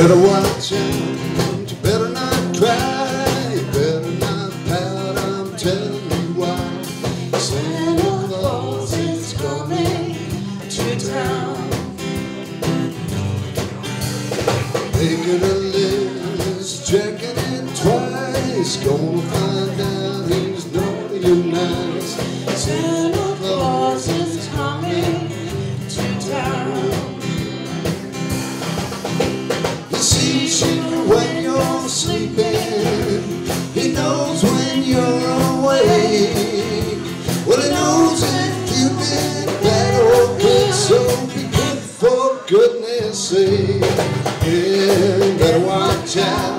better watch out, you better not cry, you better not pout, I'm telling you why. Santa Claus is coming to town. Making a list, checking it twice, gonna find. Nobody knows if you did bad or good, so be good for goodness sake. Yeah, better watch out.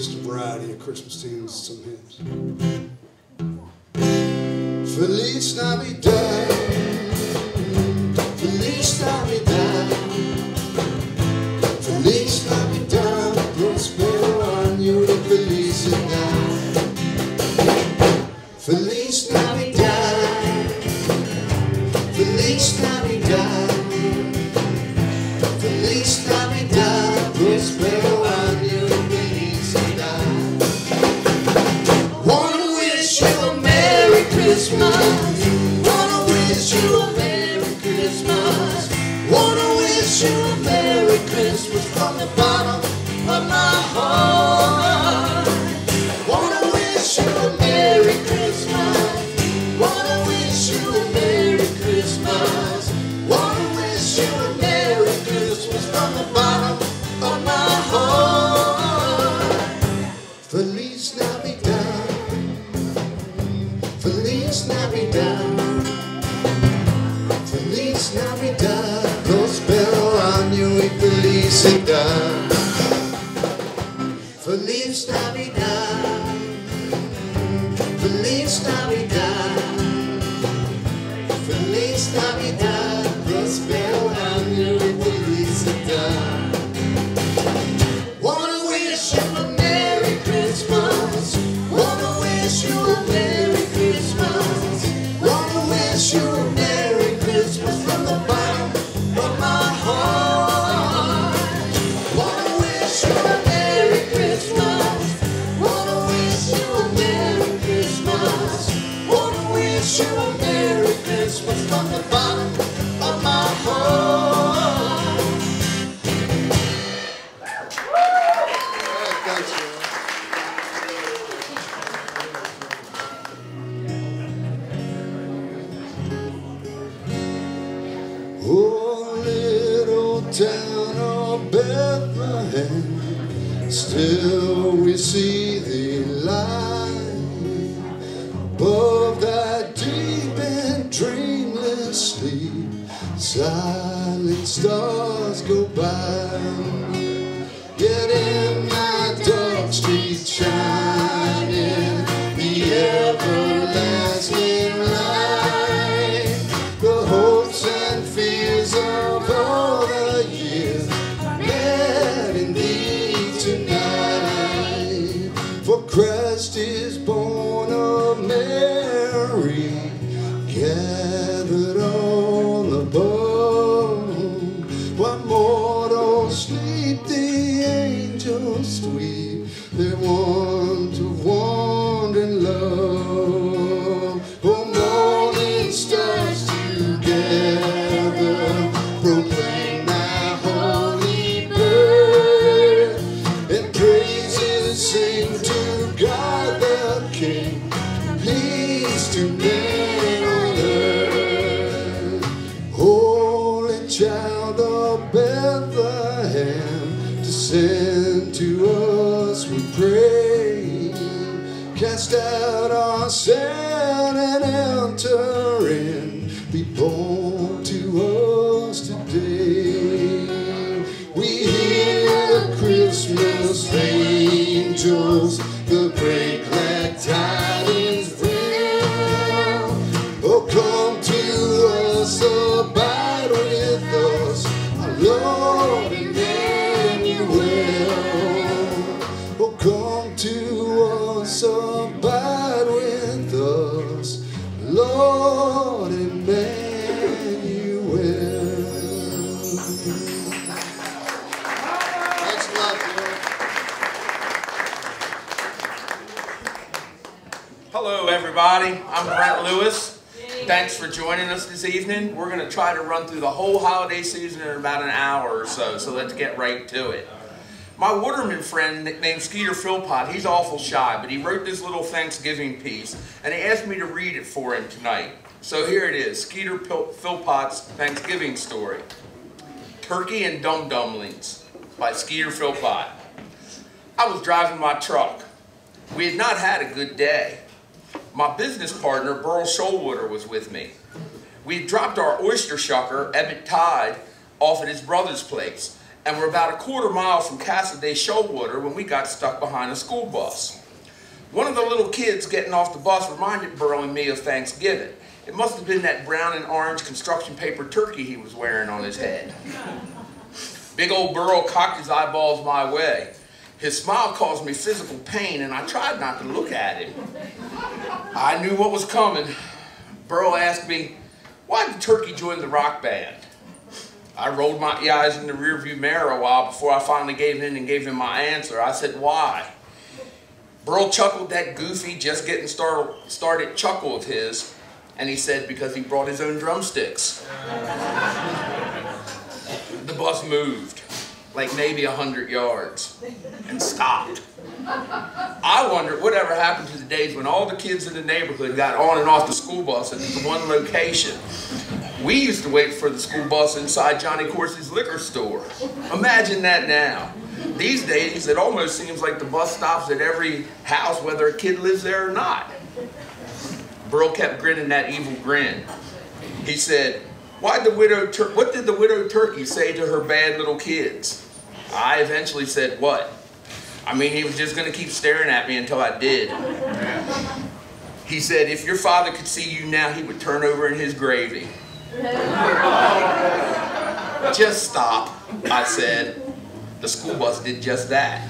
just a variety of Christmas tunes, some hymns. Feliz Navidad. The. Run through the whole holiday season in about an hour or so, so let's get right to it. My Waterman friend named Skeeter Philpott, he's awful shy, but he wrote this little Thanksgiving piece, and he asked me to read it for him tonight. So here it is, Skeeter Philpott's Thanksgiving story. Turkey and Dum Dumlings by Skeeter Philpott. I was driving my truck. We had not had a good day. My business partner, Burl Shoalwater, was with me. We had dropped our oyster shucker, Emmett Tide, off at his brother's place, and we're about a quarter mile from Casa de Shoalwater when we got stuck behind a school bus. One of the little kids getting off the bus reminded Burl and me of Thanksgiving. It must have been that brown and orange construction paper turkey he was wearing on his head. Big old Burl cocked his eyeballs my way. His smile caused me physical pain, and I tried not to look at him. I knew what was coming. Burl asked me, why did Turkey join the rock band? I rolled my eyes in the rearview mirror a while before I finally gave in and gave him my answer. I said, why? Burl chuckled that goofy, just getting start, started chuckle of his, and he said, because he brought his own drumsticks. the bus moved, like maybe a hundred yards, and stopped. I wondered whatever happened to the days when all the kids in the neighborhood got on and off the school bus at the one location. We used to wait for the school bus inside Johnny Corsi's liquor store. Imagine that now. These days, it almost seems like the bus stops at every house, whether a kid lives there or not. Burl kept grinning that evil grin. He said, Why the widow tur- what did the widow turkey say to her bad little kids? I eventually said, What? I mean, he was just going to keep staring at me until I did. He said, If your father could see you now, he would turn over in his gravy. Just stop, I said. The school bus did just that.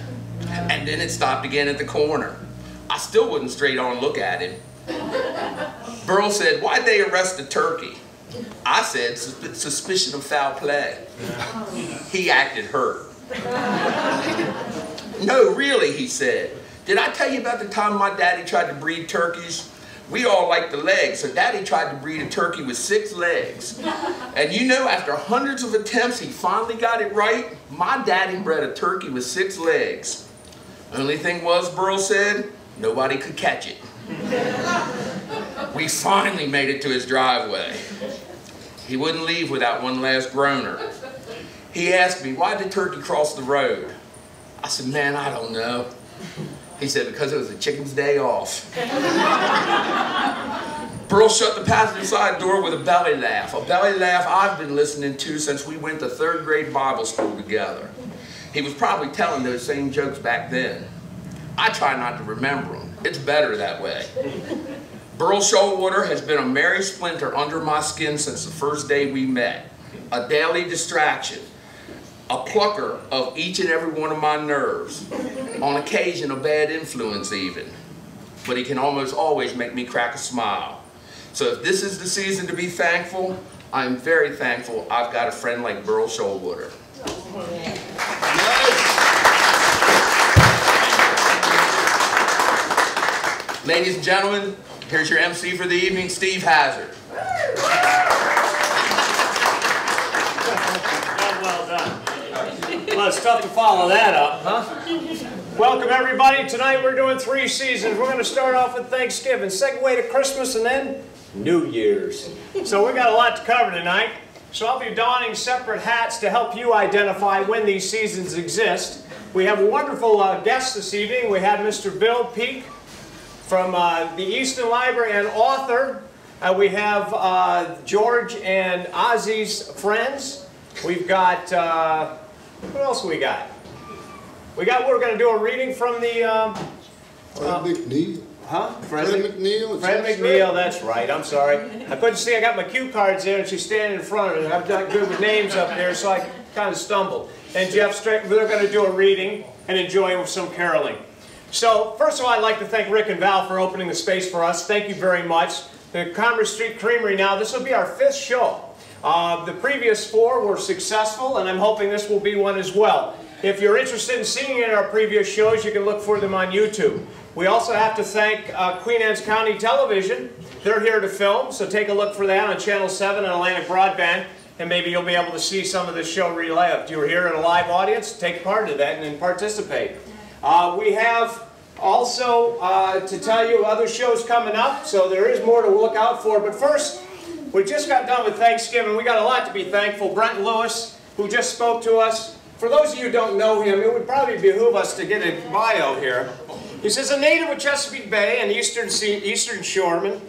And then it stopped again at the corner. I still wouldn't straight on look at him. Burl said, Why'd they arrest the turkey? I said, Suspicion of foul play. He acted hurt. No, really, he said. Did I tell you about the time my daddy tried to breed turkeys? We all like the legs, so daddy tried to breed a turkey with six legs. And you know, after hundreds of attempts, he finally got it right. My daddy bred a turkey with six legs. Only thing was, Burl said, nobody could catch it. We finally made it to his driveway. He wouldn't leave without one last groaner. He asked me, why did Turkey cross the road? I said, man, I don't know. He said, because it was a chicken's day off. Burl shut the passenger side door with a belly laugh, a belly laugh I've been listening to since we went to third grade Bible school together. He was probably telling those same jokes back then. I try not to remember them. It's better that way. Burl Shoalwater has been a merry splinter under my skin since the first day we met. A daily distraction, a plucker of each and every one of my nerves, on occasion a bad influence even. But he can almost always make me crack a smile. So if this is the season to be thankful, I'm very thankful I've got a friend like Burl Shoalwater. Ladies and gentlemen, here's your MC for the evening, Steve Hazzard. Well, done. Well, it's tough to follow that up, huh? Welcome, everybody. Tonight we're doing three seasons. We're going to start off with Thanksgiving, segue to Christmas, and then New Year's. So we've got a lot to cover tonight. So I'll be donning separate hats to help you identify when these seasons exist. We have a wonderful uh, guest this evening. We have Mr. Bill Peak from uh, the Easton Library and author. Uh, we have uh, George and Ossi's friends. We've got, uh, what else we got? We got, we're gonna do a reading from the, um, Fred McNeil. huh? Fred McNeil. Fred McNeil, that's right, I'm sorry. I couldn't see, I got my cue cards there and she's standing in front of it. I'm not good with names up there, so I kind of stumbled. And Jeff Straight, they're gonna do a reading and enjoy some caroling. So, first of all, I'd like to thank Rick and Val for opening the space for us. Thank you very much. The Commerce Street Creamery now, this will be our fifth show. Uh, the previous four were successful, and I'm hoping this will be one as well. If you're interested in seeing any of our previous shows, you can look for them on YouTube. We also have to thank uh, Queen Anne's County Television. They're here to film, so take a look for that on Channel 7 and Atlantic Broadband, and maybe you'll be able to see some of this show relived. You're here in a live audience, take part in that and participate. Uh, we have also uh, to tell you other shows coming up, so there is more to look out for. But first, we just got done with Thanksgiving. We got a lot to be thankful. Brent Lewis, who just spoke to us. For those of you who don't know him, it would probably behoove us to get a bio here. He says, a native of Chesapeake Bay and Eastern, sea, Eastern Shoreman,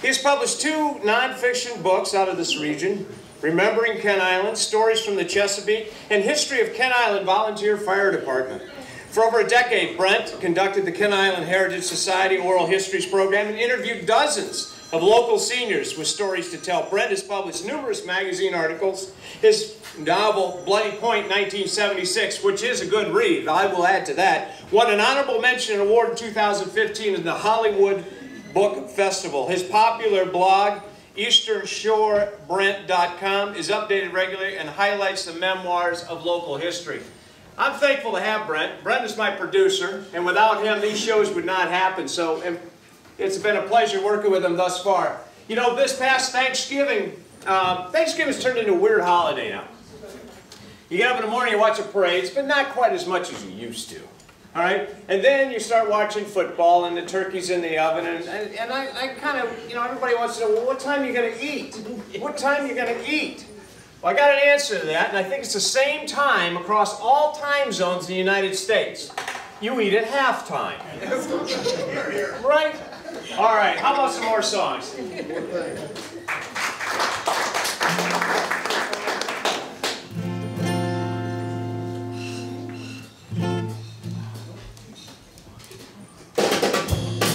he has published two nonfiction books out of this region, Remembering Kent Island, Stories from the Chesapeake, and History of Kent Island Volunteer Fire Department. For over a decade, Brent conducted the Kent Island Heritage Society Oral Histories program and interviewed dozens of local seniors with stories to tell. Brent has published numerous magazine articles. His novel, Bloody Point 1976, which is a good read, I will add to that, won an honorable mention and award in 2015 in the Hollywood Book Festival. His popular blog, EasternShoreBrent.com, is updated regularly and highlights the memoirs of local history. I'm thankful to have Brent. Brent is my producer, and without him, these shows would not happen. So it's been a pleasure working with him thus far. You know, this past Thanksgiving, uh, Thanksgiving's turned into a weird holiday now. You get up in the morning, you watch a parade, but not quite as much as you used to. All right? And then you start watching football, and the turkey's in the oven, and, and, and I, I kind of, you know, everybody wants to know, well, what time are you going to eat? What time are you going to eat? Well, I got an answer to that, and I think it's the same time across all time zones in the United States. You eat at halftime. right? All right, how about some more songs?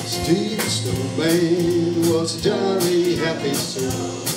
Steve Snowman was a jolly happy soul.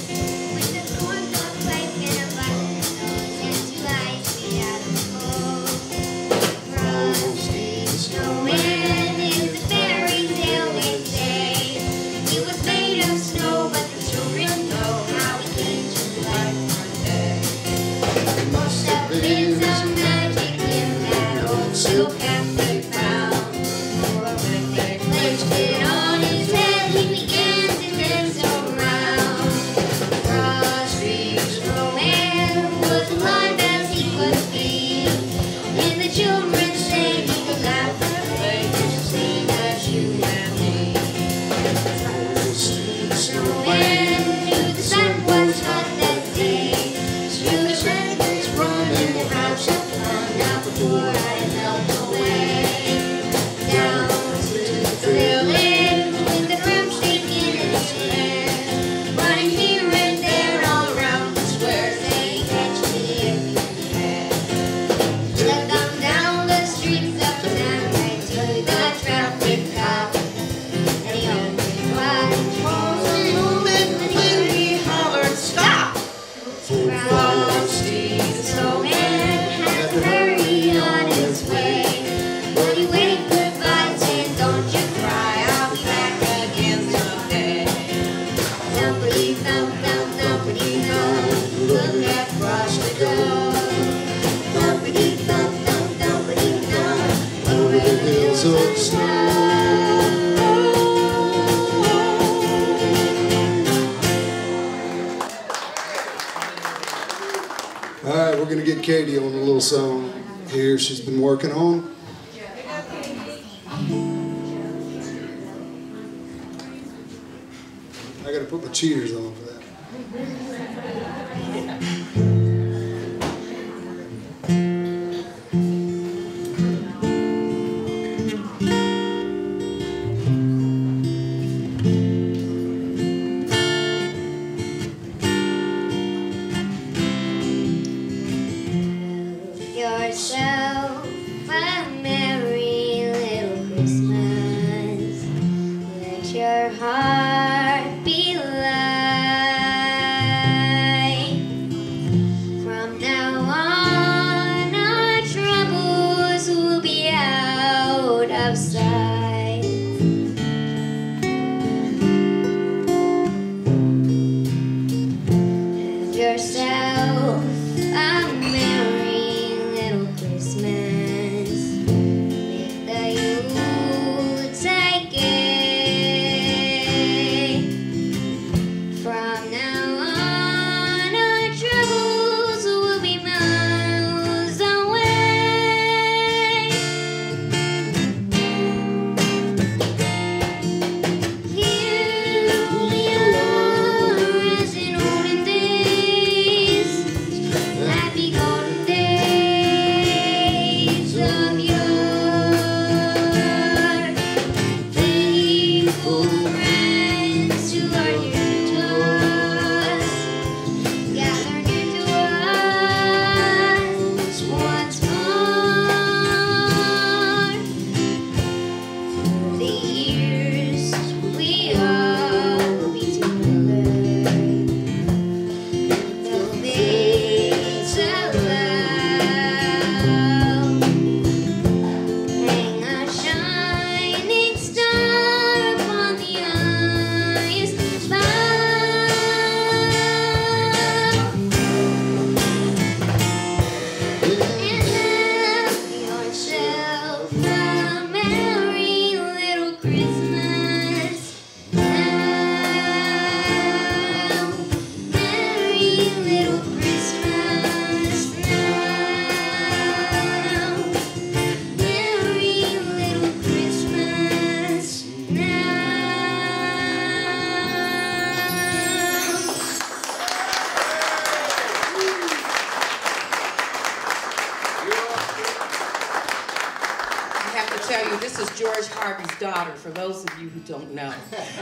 Don't know.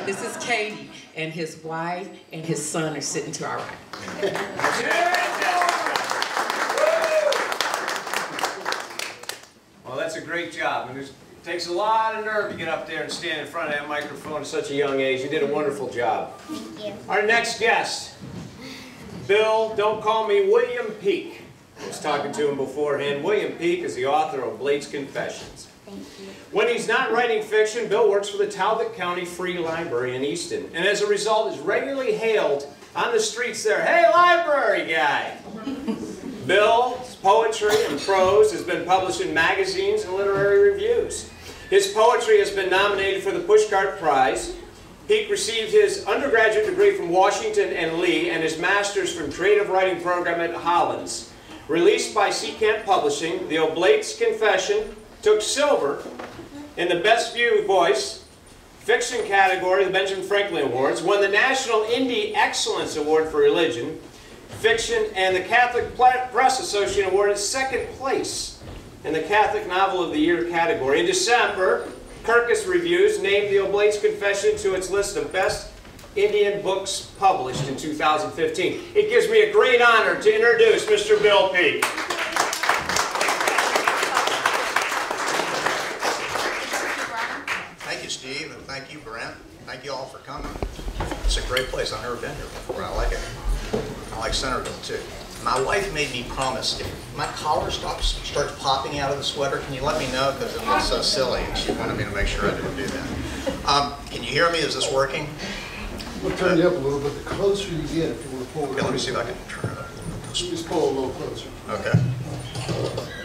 This is Katie, and his wife and his son are sitting to our right. Well, that's a great job. And it takes a lot of nerve to get up there and stand in front of that microphone at such a young age. You did a wonderful job. Thank you. Our next guest, Bill, don't call me William Peak. I was talking to him beforehand. William Peak is the author of Oblate's Confessions. When he's not writing fiction, Bill works for the Talbot County Free Library in Easton, and as a result is regularly hailed on the streets there, hey library guy! Bill's poetry and prose has been published in magazines and literary reviews. His poetry has been nominated for the Pushcart Prize. Peak received his undergraduate degree from Washington and Lee and his master's from Creative Writing Program at Hollins. Released by Secant Publishing, The Oblate's Confession took silver mm-hmm. in the Best New Voice Fiction category, of the Benjamin Franklin Awards, won the National Indie Excellence Award for Religion, Fiction, and the Catholic Press Association awarded second place in the Catholic Novel of the Year category. In December, Kirkus Reviews named The Oblate's Confession to its list of best indie books published in 2015. It gives me a great honor to introduce Mr. Bill Peak. Thank you, Steve, and thank you, Brent. Thank you all for coming. It's a great place. I've never been here before. I like it. I like Centreville, too. My wife made me promise, if my collar stops, starts popping out of the sweater, can you let me know? Because it looks so silly. And she wanted me to make sure I didn't do that. Um, can you hear me? Is this working? We'll turn you up a little bit, the closer you get, if you want to pull it. Okay, let me see if I can turn it up. a little bit. Just pull a little closer. Okay.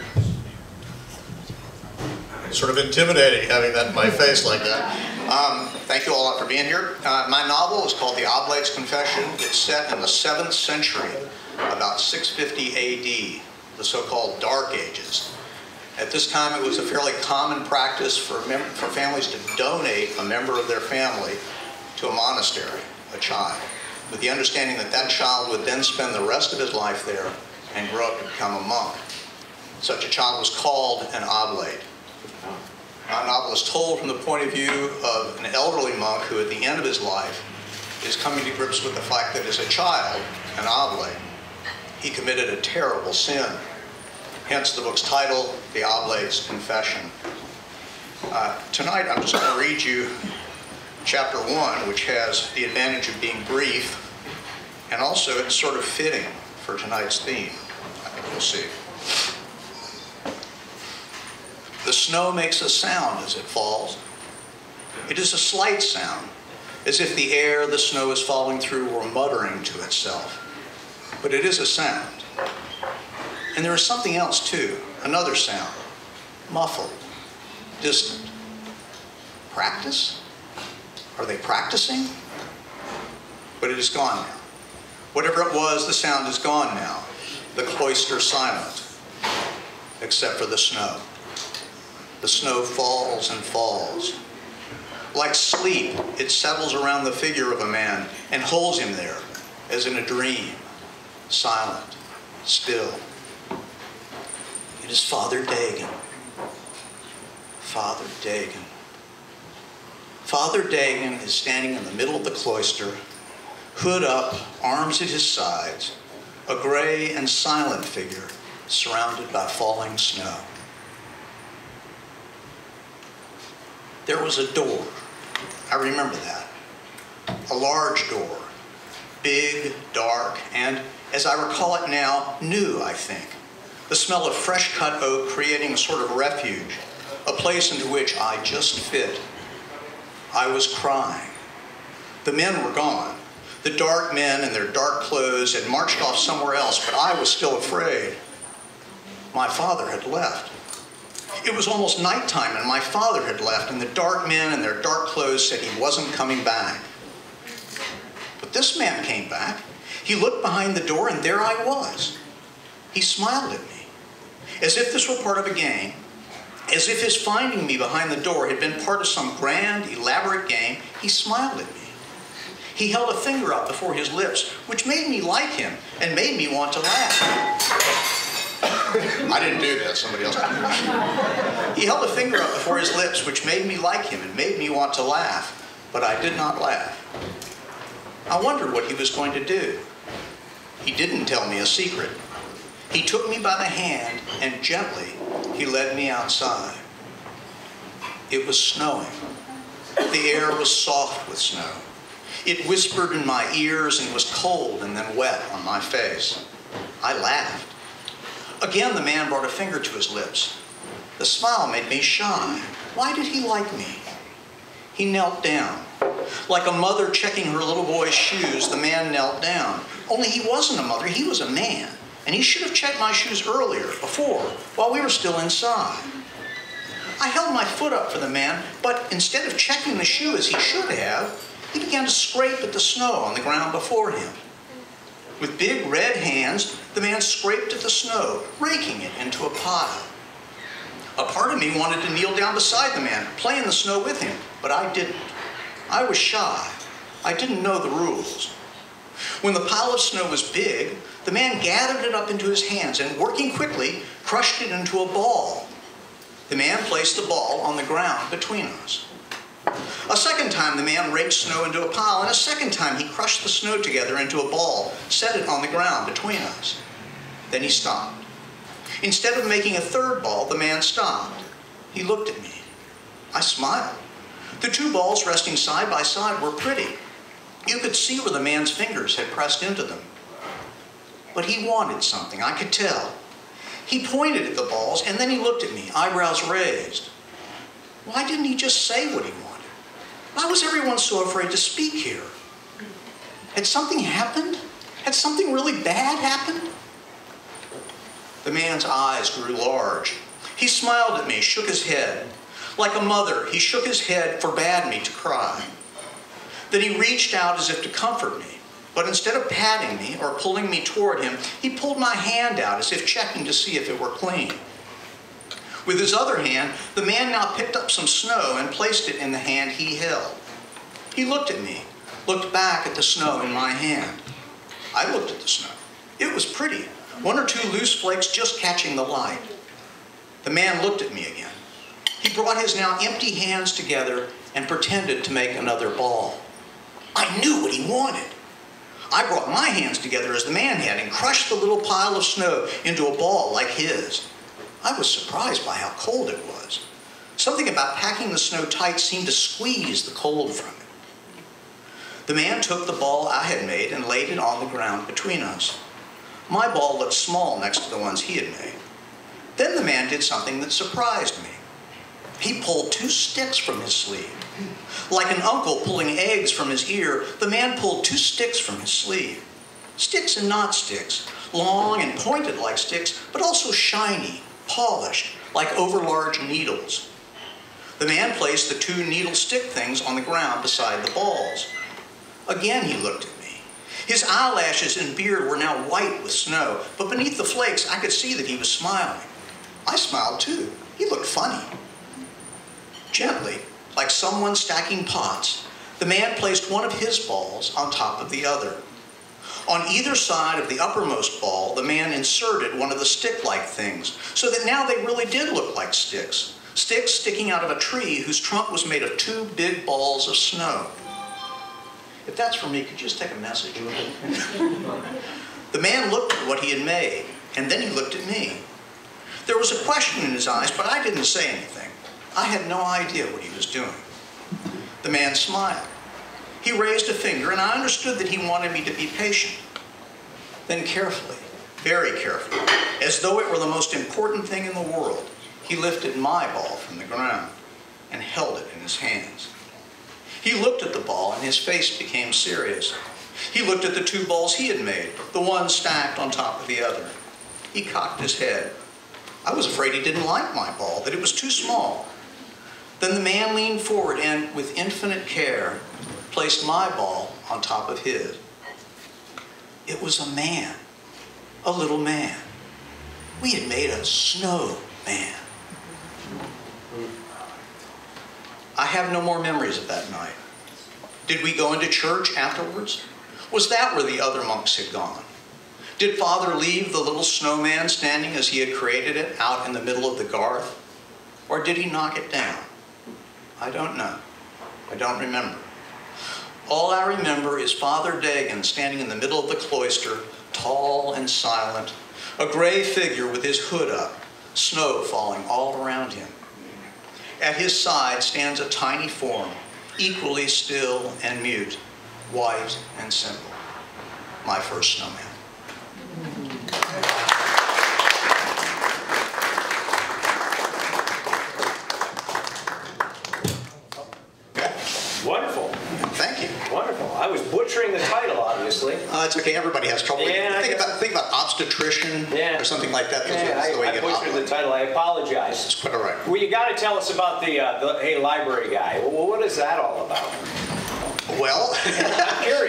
Sort of intimidating having that in my face like that. Um, thank you all for being here. Uh, my novel is called The Oblate's Confession. It's set in the 7th century, about 650 AD, the so-called Dark Ages. At this time, it was a fairly common practice for, for families to donate a member of their family to a monastery, a child, with the understanding that that child would then spend the rest of his life there and grow up to become a monk. Such a child was called an oblate. Our novel is told from the point of view of an elderly monk who, at the end of his life, is coming to grips with the fact that as a child, an oblate, he committed a terrible sin. Hence the book's title, The Oblate's Confession. Uh, tonight, I'm just going to read you chapter one, which has the advantage of being brief, and also it's sort of fitting for tonight's theme. I think you'll see. The snow makes a sound as it falls. It is a slight sound, as if the air the snow is falling through were muttering to itself. But it is a sound. And there is something else too, another sound, muffled, distant. Practice? Are they practicing? But it is gone now. Whatever it was, the sound is gone now. The cloister silent, except for the snow. The snow falls and falls. Like sleep, it settles around the figure of a man and holds him there, as in a dream, silent, still. It is Father Dagon. Father Dagon. Father Dagon is standing in the middle of the cloister, hood up, arms at his sides, a gray and silent figure surrounded by falling snow. There was a door. I remember that. A large door. Big, dark, and, as I recall it now, new, I think. The smell of fresh cut oak creating a sort of refuge, a place into which I just fit. I was crying. The men were gone. The dark men in their dark clothes had marched off somewhere else, but I was still afraid. My father had left. It was almost nighttime and my father had left, and the dark men in their dark clothes said he wasn't coming back. But this man came back. He looked behind the door, and there I was. He smiled at me, as if this were part of a game, as if his finding me behind the door had been part of some grand, elaborate game. He smiled at me. He held a finger up before his lips, which made me like him and made me want to laugh. I didn't do that, somebody else did. He held a finger up before his lips, which made me like him and made me want to laugh, but I did not laugh. I wondered what he was going to do. He didn't tell me a secret. He took me by the hand and gently he led me outside. It was snowing. The air was soft with snow. It whispered in my ears and was cold and then wet on my face. I laughed. Again, the man brought a finger to his lips. The smile made me shy. Why did he like me? He knelt down. Like a mother checking her little boy's shoes, the man knelt down. Only he wasn't a mother, he was a man. And he should have checked my shoes earlier, before, while we were still inside. I held my foot up for the man, but instead of checking the shoe as he should have, he began to scrape at the snow on the ground before him. With big red hands, the man scraped at the snow, raking it into a pile. A part of me wanted to kneel down beside the man, play in the snow with him, but I didn't. I was shy. I didn't know the rules. When the pile of snow was big, the man gathered it up into his hands and, working quickly, crushed it into a ball. The man placed the ball on the ground between us. A second time, the man raked snow into a pile, and a second time, he crushed the snow together into a ball, set it on the ground between us. Then he stopped. Instead of making a third ball, the man stopped. He looked at me. I smiled. The two balls resting side by side were pretty. You could see where the man's fingers had pressed into them. But he wanted something, I could tell. He pointed at the balls and then he looked at me, eyebrows raised. Why didn't he just say what he wanted? Why was everyone so afraid to speak here? Had something happened? Had something really bad happened? The man's eyes grew large. He smiled at me, shook his head. Like a mother, he shook his head, forbade me to cry. Then he reached out as if to comfort me. But instead of patting me or pulling me toward him, he pulled my hand out as if checking to see if it were clean. With his other hand, the man now picked up some snow and placed it in the hand he held. He looked at me, looked back at the snow in my hand. I looked at the snow. It was pretty, one or two loose flakes just catching the light. The man looked at me again. He brought his now empty hands together and pretended to make another ball. I knew what he wanted. I brought my hands together as the man had and crushed the little pile of snow into a ball like his. I was surprised by how cold it was. Something about packing the snow tight seemed to squeeze the cold from it. The man took the ball I had made and laid it on the ground between us. My ball looked small next to the ones he had made. Then the man did something that surprised me. He pulled two sticks from his sleeve. Like an uncle pulling eggs from his ear, the man pulled two sticks from his sleeve. Sticks and not sticks, long and pointed like sticks, but also shiny, polished, like overlarge needles. The man placed the two needle stick things on the ground beside the balls. Again he looked at me. His eyelashes and beard were now white with snow, but beneath the flakes I could see that he was smiling. I smiled too. He looked funny. Gently, like someone stacking pots, the man placed one of his balls on top of the other. On either side of the uppermost ball, the man inserted one of the stick-like things, so that now they really did look like sticks. Sticks sticking out of a tree whose trunk was made of two big balls of snow. If that's for me, could you just take a message? the man looked at what he had made, and then he looked at me. There was a question in his eyes, but I didn't say anything. I had no idea what he was doing. The man smiled. He raised a finger, and I understood that he wanted me to be patient. Then carefully, very carefully, as though it were the most important thing in the world, he lifted my ball from the ground and held it in his hands. He looked at the ball, and his face became serious. He looked at the two balls he had made, the one stacked on top of the other. He cocked his head. I was afraid he didn't like my ball, that it was too small. Then the man leaned forward and, with infinite care, placed my ball on top of his. It was a man, a little man. We had made a snow man. I have no more memories of that night. Did we go into church afterwards? Was that where the other monks had gone? Did Father leave the little snowman standing as he had created it out in the middle of the garth? Or did he knock it down? I don't know. I don't remember. All I remember is Father Dagon standing in the middle of the cloister, tall and silent, a gray figure with his hood up, snow falling all around him. At his side stands a tiny form, equally still and mute, white and simple. My first snowman. Wonderful, Thank you. wonderful. I was butchering the title, obviously. Uh, it's okay. Everybody has trouble. Yeah, think about think about obstetrician Yeah. or something like that. That's, Yeah, the way I, you butchered the title. I apologize. It's quite all right. Well, you got to tell us about the, uh, the hey library guy. Well, what is that all about? Well.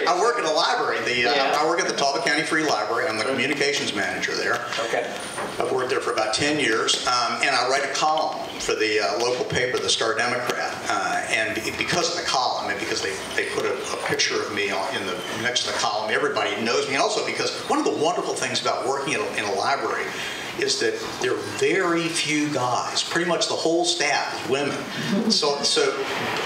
I work at a library. The uh, Yeah. I work at the Talbot County Free Library. I'm the communications manager there. Okay. I've worked there for about 10 years, um, and I write a column for the uh, local paper, the Star Democrat. Uh, and because of the column, and because they, they put a, a picture of me on, in the next to the column, everybody knows me. And also because one of the wonderful things about working in a, in a library is that there are very few guys. Pretty much the whole staff is women. So, so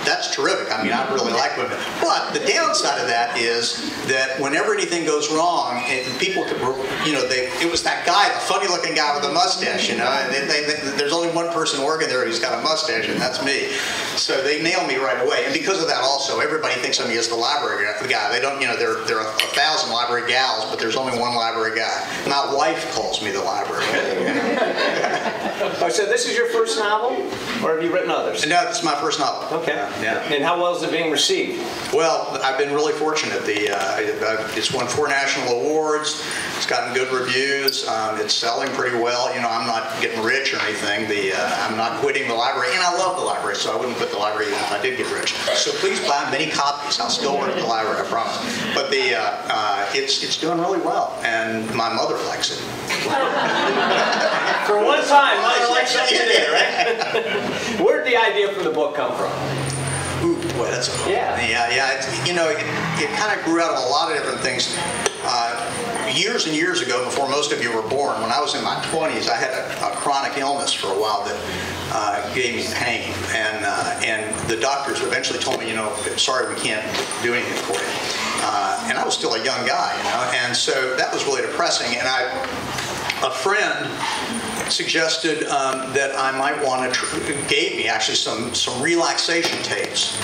that's terrific. I mean, I really like women. But the downside of that is that whenever anything goes wrong, and people, could, you know, they, it was that guy, the funny-looking guy with the mustache, you know. And they, they, they, there's only one person working there who's got a mustache, and that's me. So they nail me right away. And because of that, also, everybody thinks of me as the library guy. They don't, you know, there, there are a thousand library gals, but there's only one library guy. My wife calls me the library. Oh, so this is your first novel, or have you written others? And now this is my first novel. Okay. Yeah. And how well is it being received? Well, I've been really fortunate. The uh, it's won four national awards. It's gotten good reviews. Um, it's selling pretty well. You know, I'm not getting rich or anything. The uh, I'm not quitting the library, and I love the library, so I wouldn't quit the library even if I did get rich. So please buy many copies. I'll still work at the library, I promise. But the uh, uh, it's it's doing really well, and my mother likes it. For one time, I like something right? Where did the idea for the book come from? Ooh, boy, that's a Yeah. yeah, yeah. You know, it, it kind of grew out of a lot of different things. Uh, years and years ago, before most of you were born, when I was in my 20s, I had a, a chronic illness for a while that uh, gave me pain, and uh, and the doctors eventually told me, you know, sorry, we can't do anything for you. Uh, and I was still a young guy, you know, and so that was really depressing. And I, a friend suggested um, that I might want to, gave me actually some, some relaxation tapes.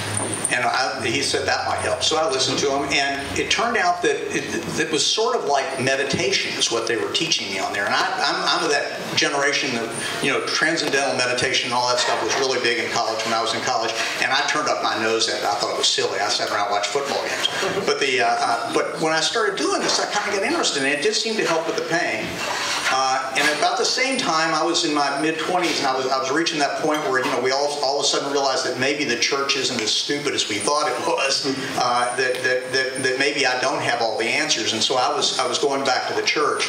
And I, he said that might help. So I listened to him, and it turned out that it, it was sort of like meditation, is what they were teaching me on there. And I, I'm, I'm of that generation that, you know, transcendental meditation and all that stuff was really big in college when I was in college. And I turned up my nose at it. I thought it was silly. I sat around and watched football games. But, the, uh, uh, but when I started doing this, I kind of got interested, and it did seem to help with the pain. Uh, and about the same time, I was in my mid 20s, and I was I was reaching that point where you know we all all of a sudden realized that maybe the church isn't as stupid as we thought it was. Uh, that, that that that maybe I don't have all the answers, and so I was I was going back to the church,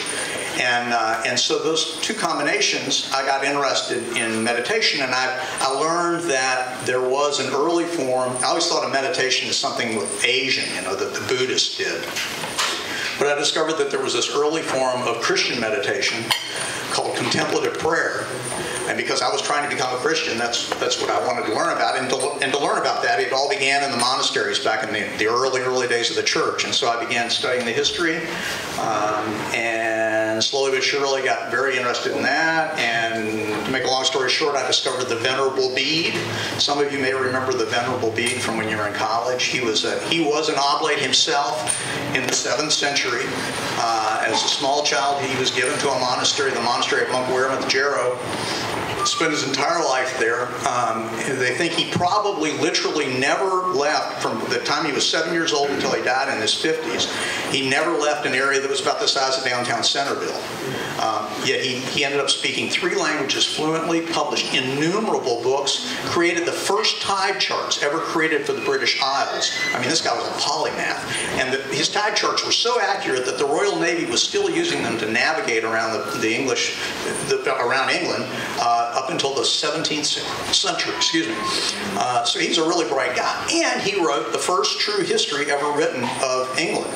and uh, and so those two combinations, I got interested in meditation, and I I learned that there was an early form. I always thought of meditation as something with Asian, you know, that the Buddhists did. But I discovered that there was this early form of Christian meditation called contemplative prayer. And because I was trying to become a Christian, that's that's what I wanted to learn about. And to, and to learn about that, it all began in the monasteries back in the, the early, early days of the church. And so I began studying the history, um, and slowly but surely got very interested in that. And to make a long story short, I discovered the Venerable Bede. Some of you may remember the Venerable Bede from when you were in college. He was a, he was an oblate himself in the seventh century. Uh, as a small child, he was given to a monastery, the monastery of Monk Wearmouth Jarrow spent his entire life there. Um, they think he probably literally never left from the time he was seven years old until he died in his 50s. He never left an area that was about the size of downtown Centreville. Um, yet he, he ended up speaking three languages fluently, published innumerable books, created the first tide charts ever created for the British Isles. I mean, this guy was a polymath. And the, his tide charts were so accurate that the Royal Navy was still using them to navigate around the, the English, the, around England, uh, up until the 17th century, excuse me. Uh, so he's a really bright guy. And he wrote the first true history ever written of England.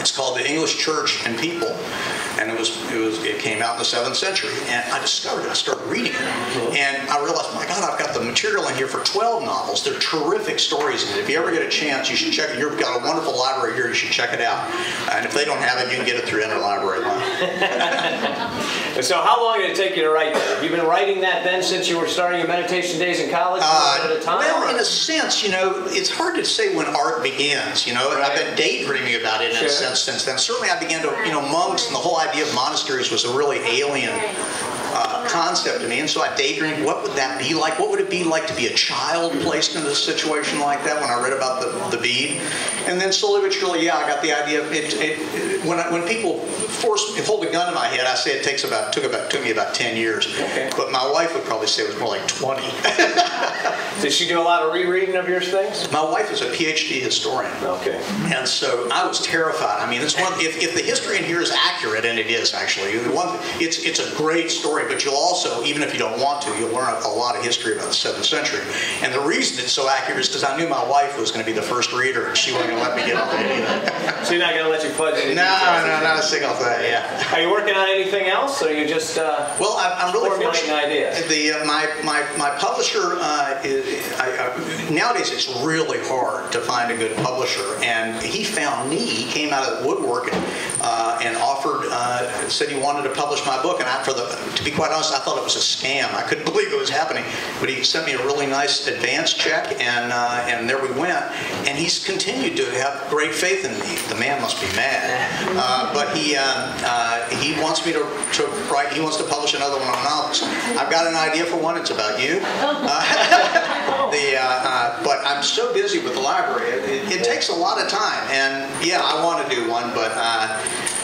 It's called The English Church and People, and it was it was it came out in the seventh century. And I discovered it. I started reading it, and I realized, my God, I've got the material in here for 12 novels. They're terrific stories, and if you ever get a chance, you should check it. You've got a wonderful library here. You should check it out. And if they don't have it, you can get it through interlibrary line. so, how long did it take you to write that? Have you been writing that then since you were starting your meditation days in college? Uh, at a time? well, or- in a sense, you know, it's hard to say when art begins. You know, I've been daydreaming about it in Sure. a sense since then. Certainly, I began to, you know, monks and the whole idea of monasteries was a really alien uh, concept to me, and so I daydreamed, what would that be like? What would it be like to be a child placed in a situation like that? When I read about the, the Bede, and then slowly but surely, yeah, I got the idea. Of it, it, it, when I, when people force hold a gun to my head, I say it takes about took about took me about ten years, Okay. but my wife would probably say it was more like twenty. Did she do a lot of rereading of your things? my wife is a PhD historian. Okay. And so I was terrified. I mean, it's one. If, if the history in here is accurate, and it is actually, one, it's it's a great story. But you'll also, even if you don't want to, you'll learn a, lot of history about the seventh century. And the reason it's so accurate is because I knew my wife was going to be the first reader, and she wasn't going to let me get on any of that. So you're not going to let you fudge any No, no, not a single thing. Yeah. Are you working on anything else, or you just uh, Well, I'm, I'm really formulating ideas? The uh, my my my publisher uh, is, I, I, nowadays it's really hard to find a good publisher, and he found me. He came out of the woodwork and, uh, and offered uh, said he wanted to publish my book. And I, for the to be quite honest, I thought it was a scam. I couldn't believe it was happening. But he sent me a really nice advance check, and uh, and there we went. And he's continued to have great faith in me. The man must be mad, uh, but he um, uh, he wants me to, to write. He wants to publish another one my novels. I've got an idea for one. It's about you. Uh, the uh, uh, but I'm so busy with the library. It, it, it takes a lot of time, and yeah, I want to do one, but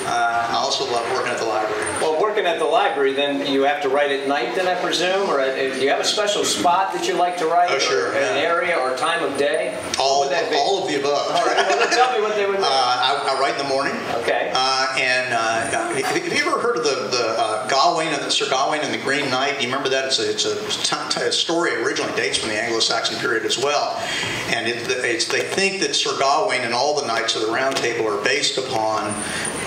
uh, I also love working at the library. Well, working at the library, then you have to write at night, then I presume, or do you have a special spot that you like to write? Oh, sure, Or an yeah. area or time of day? All, What would that be? all of the above. All right, well, tell me what they would Uh. I, I write in the morning. Okay. Uh, and uh, have you ever heard of the, the uh, Gawain and Sir Gawain and the Green Knight? Do you remember that? It's a, it's a, t- t- a story originally dates from the Anglo-Saxon period as well. And it, it's, they think that Sir Gawain and all the knights of the Round Table are based upon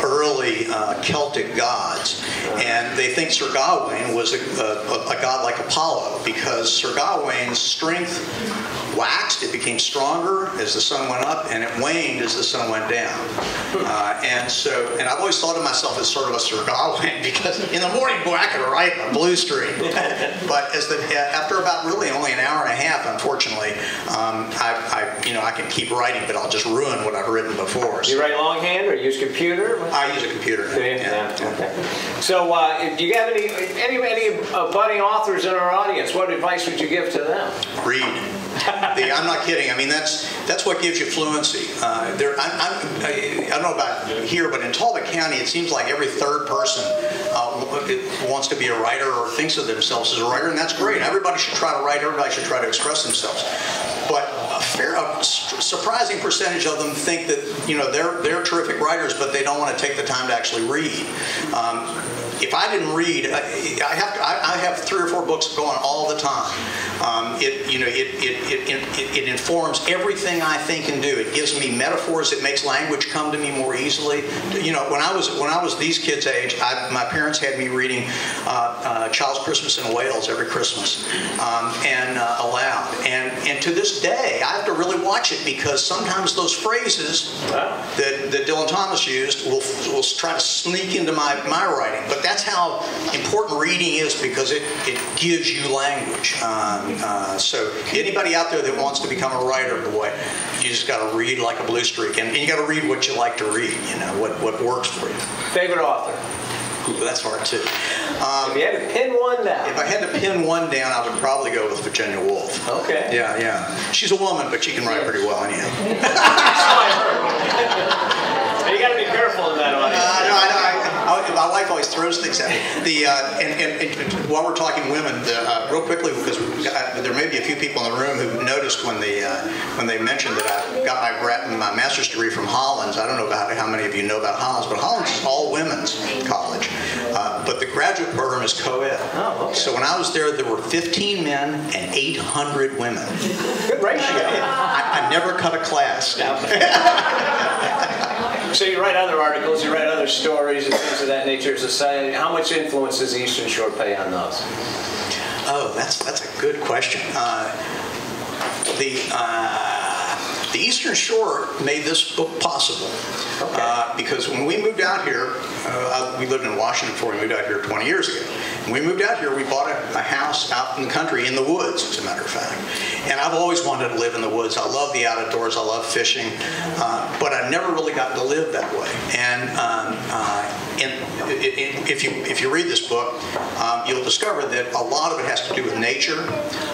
early uh, Celtic gods. And they think Sir Gawain was a, a, a god like Apollo because Sir Gawain's strength waxed, it became stronger as the sun went up, and it waned as the sun went down. Uh, and so, and I've always thought of myself as sort of a Sir Gawain because in the morning, boy, I could write a blue streak. but as the after about really only an hour and a half, unfortunately, um, I, I, you know, I can keep writing, but I'll just ruin what I've written before. Do you write longhand or use computer? I use a computer. You? Yeah, yeah. Okay. So, uh, do you have any any any uh, budding authors in our audience? What advice would you give to them? read. The, I'm not kidding. I mean, that's that's what gives you fluency. Uh, there, I'm, I, I don't know about here, but in Talbot County, it seems like every third person uh, wants to be a writer or thinks of themselves as a writer, and that's great. Everybody should try to write. Everybody should try to express themselves. But a fair, a surprising percentage of them think that you know they're they're terrific writers, but they don't want to take the time to actually read. Um, if I didn't read, I I have to, I, I have three or four books going all the time. Um, it you know it it, it, it it informs everything I think and do. It gives me metaphors. It makes language come to me more easily. You know, when I was when I was these kids' age, I, my parents had me reading uh, uh, Child's Christmas in Wales every Christmas, um, and uh, aloud. And and to this day, I have to really watch it because sometimes those phrases that, that Dylan Thomas used will, will try to sneak into my, my writing. But that's how important reading is because it, it gives you language. Um, uh, so anybody out there that wants to become a writer, boy, you just got to read like a blue streak. And, and you got to read what you like to read, you know, what, what works for you. Favorite author? Ooh, that's hard too. Um, If you had to pin one down. if I had to pin one down, I would probably go with Virginia Woolf. Okay. Yeah, yeah. She's a woman, but she can write pretty well anyhow. You got to be careful in that Uh, audience. no, I know. I, I, my wife always throws things at me. The uh, and, and, and while we're talking women, the, uh, real quickly, because uh, there may be a few people in the room who noticed when they uh, when they mentioned that I got my my master's degree from Hollins. I don't know about how many of you know about Hollins, but Hollins is all women's college, uh, but the graduate program is co-ed. Oh, okay. So when I was there, there were 15 men and 800 women. Good ratio. I, I never cut a class. So you write other articles, you write other stories and things of that nature side. How much influence does Eastern Shore pay on those? Oh, that's that's a good question. Uh, the uh, the Eastern Shore made this book possible uh, because when we moved out here, uh, we lived in Washington before we moved out here 20 years ago. When we moved out here, we bought a, a house out in the country, in the woods, as a matter of fact. And I've always wanted to live in the woods. I love the outdoors. I love fishing, uh, but I never really got to live that way. And um, uh, in, in, if you if you read this book, um, you'll discover that a lot of it has to do with nature.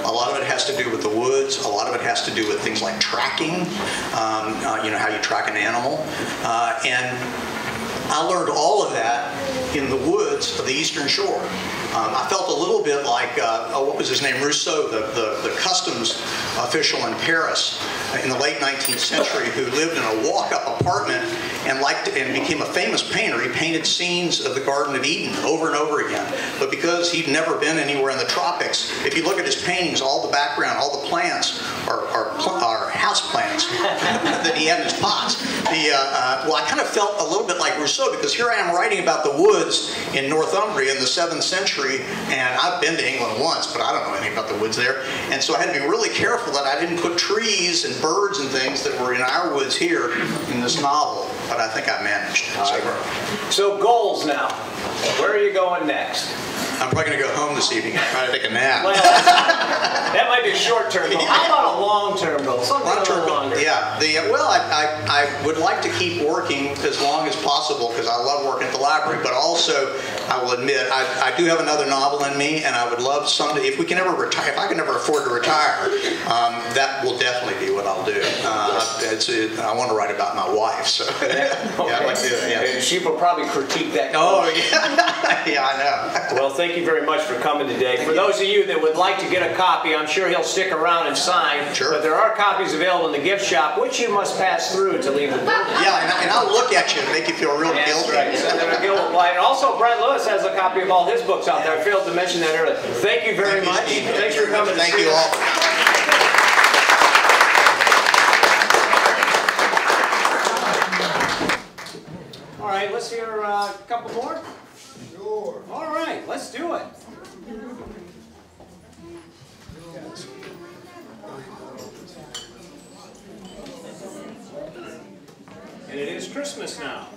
A lot of it has to do with the woods. A lot of it has to do with things like tracking. Um, uh, you know how you track an animal, uh, and I learned all of that in the woods of the Eastern Shore. Um, I felt a little bit like, uh, oh, what was his name, Rousseau, the, the, the, customs official in Paris in the late 19th century who lived in a walk-up apartment and liked and became a famous painter. He painted scenes of the Garden of Eden over and over again. But because he'd never been anywhere in the tropics, if you look at his paintings, all the background, all the plants are, are, are house plants that he had in his pots. The, uh, uh, well, I kind of felt a little bit like Rousseau because here I am writing about the woods in Northumbria in the 7th century and I've been to England once, but I don't know anything about the woods there. And so I had to be really careful that I didn't put trees and birds and things that were in our woods here in this novel. But I think I managed. So, so goals now. Where are you going next? I'm probably going to go home this evening and try to take a nap. Well, that might be a short-term goal. How about a long-term goal? Something long-term goal. Yeah. The well, I, I, I would like to keep working as long as possible because I love working at the library. But also, I will admit, I, I do have another novel in me, and I would love someday if we can ever retire. If I can ever afford to retire, um, that will definitely be what I'll do. Uh, it's, it, I want to write about my wife, so yeah, okay. I'd like to. Yeah. And she will probably critique that. Oh yeah, yeah, I know. Well, thank you very much for coming today. Thank for you. those of you that would like to get a copy, I'm sure he'll stick around and sign. Sure. But there are copies available in the gift shop, which you must pass through to leave the building. Yeah, and, I, will look at you and make you feel real That's guilty. Right. So and also, Brent Lewis has a copy of all his books out there. I failed to mention that earlier. Thank you very Thank much. You, Thanks for coming. Thank you all. Right, let's hear uh, a couple more. Sure. All right, let's do it. And it is Christmas now.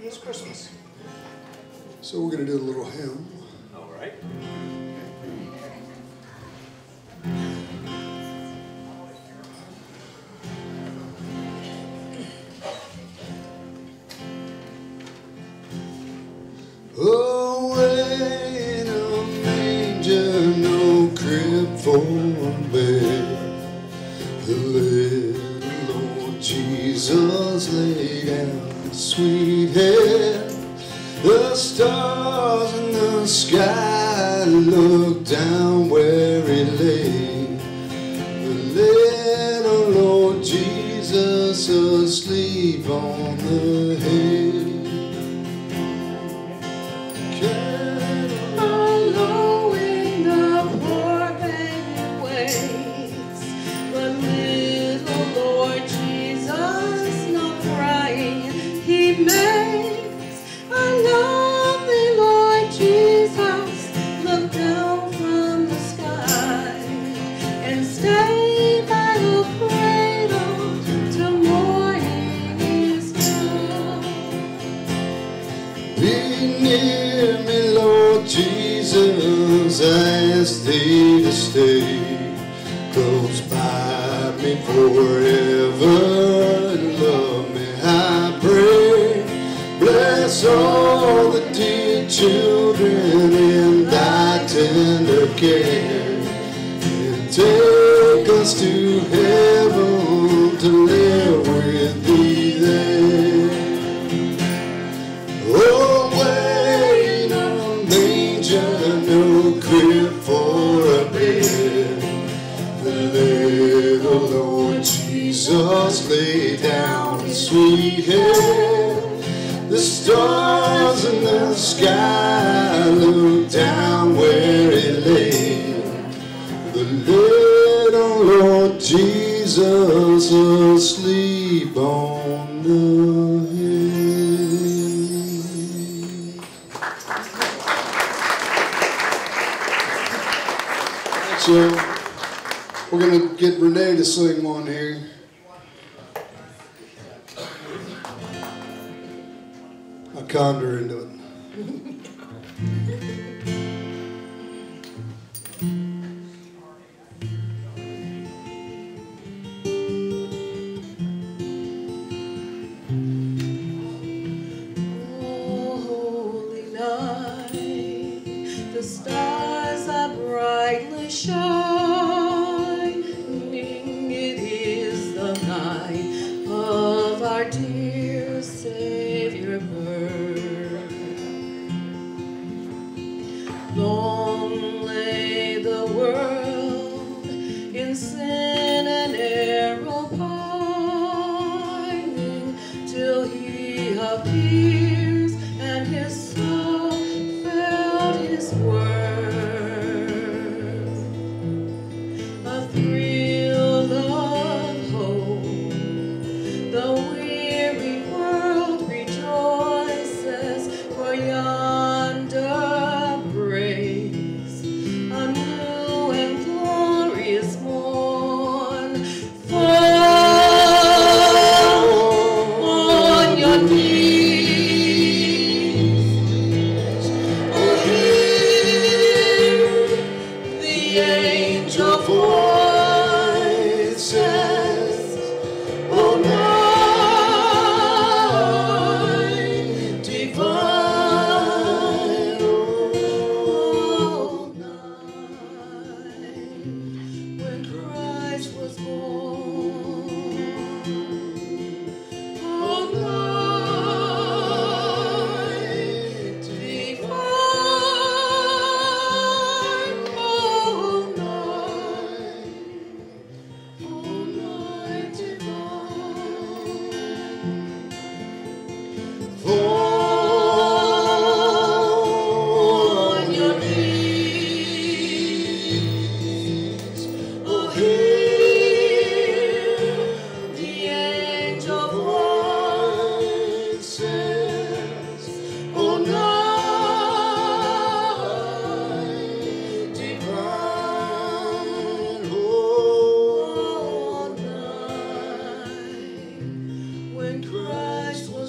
It's Christmas. So we're going to do a little hymn. All right. Jesus lay down, sweet head. The stars in the sky looked down where he lay. Sky looked down where it lay. The little Lord Jesus asleep on the hill. So, we're gonna get Renee to sing one here. I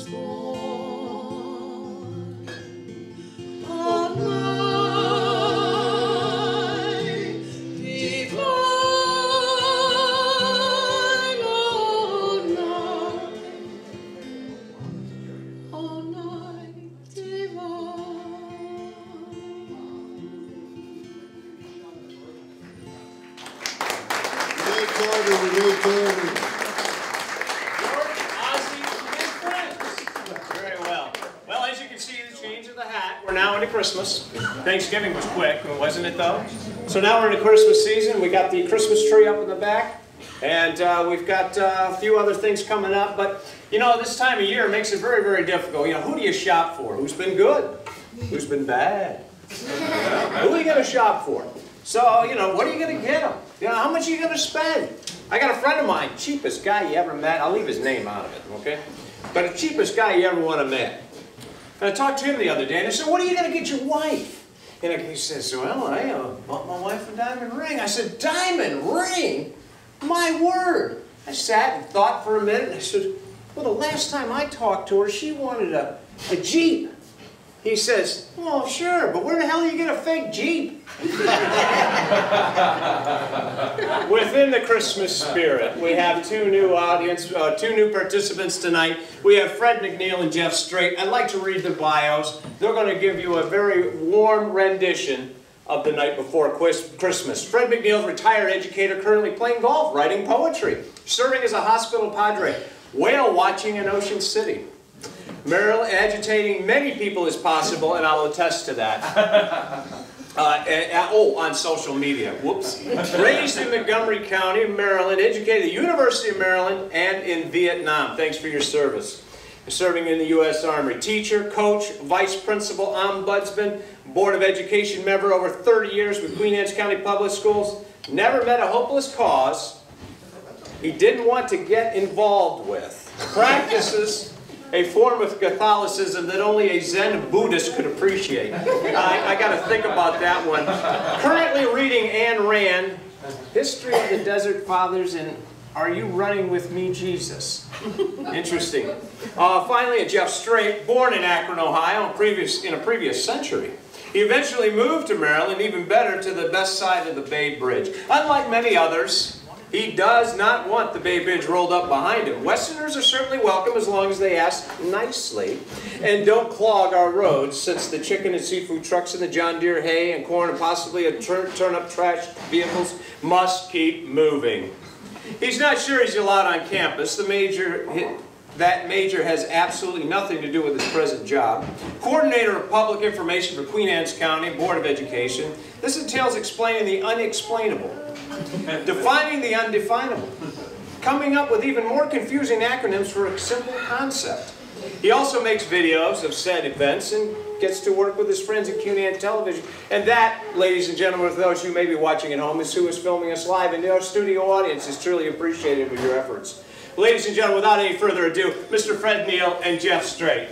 Christ Thanksgiving was quick, wasn't it though? So now we're in the Christmas season. We got the Christmas tree up in the back. And uh, we've got uh, a few other things coming up. But, you know, this time of year makes it very, very difficult. You know, who do you shop for? Who's been good? Who's been bad? Who are you going to shop for? So, you know, what are you going to get them? You know, how much are you going to spend? I got a friend of mine, cheapest guy you ever met. I'll leave his name out of it, okay? But the cheapest guy you ever want to met. And I talked to him the other day, and I said, what are you going to get your wife? And he says, well, I uh, bought my wife a diamond ring. I said, diamond ring? My word. I sat and thought for a minute, and I said, well, the last time I talked to her, she wanted a, a Jeep. He says, well, sure, but where the hell do you get a fake Jeep? Within the Christmas spirit, we have two new audience, uh, two new participants tonight. We have Fred McNeil and Jeff Straight. I'd like to read their bios. They're going to give you a very warm rendition of the night before Christmas. Fred McNeil, retired educator, currently playing golf, writing poetry, serving as a hospital padre, whale watching in Ocean City. Merrill agitating many people as possible, and I'll attest to that. Uh, and- oh, on social media. Whoops. Raised in Montgomery County, Maryland, educated at the University of Maryland and in Vietnam. Thanks for your service. Serving in the U.S. Army. Teacher, coach, vice principal, ombudsman, Board of Education member over 30 years with Queen Anne's County Public Schools. Never met a hopeless cause he didn't want to get involved with. Practices a form of Catholicism that only a Zen Buddhist could appreciate. I, I got to think about that one. Currently reading Ayn Rand, History of the Desert Fathers and Are You Running With Me, Jesus? Interesting. Uh, finally, Jeff Straight, born in Akron, Ohio, in, previous, in a previous century. He eventually moved to Maryland, even better, to the best side of the Bay Bridge. Unlike many others, he does not want the Bay Bridge rolled up behind him. Westerners are certainly welcome as long as they ask nicely and don't clog our roads since the chicken and seafood trucks and the John Deere hay and corn and possibly a turn, turn up trash vehicles must keep moving. He's not sure he's allowed on campus. The major that major has absolutely nothing to do with his present job. Coordinator of Public Information for Queen Anne's County Board of Education. This entails explaining the unexplainable, defining the undefinable, coming up with even more confusing acronyms for a simple concept. He also makes videos of said events and gets to work with his friends at QNAN Television. And that, ladies and gentlemen, for those you may be watching at home, is who is filming us live. And our studio audience is truly appreciated with your efforts. Ladies and gentlemen, without any further ado, Mr. Fred Neal and Jeff Straight.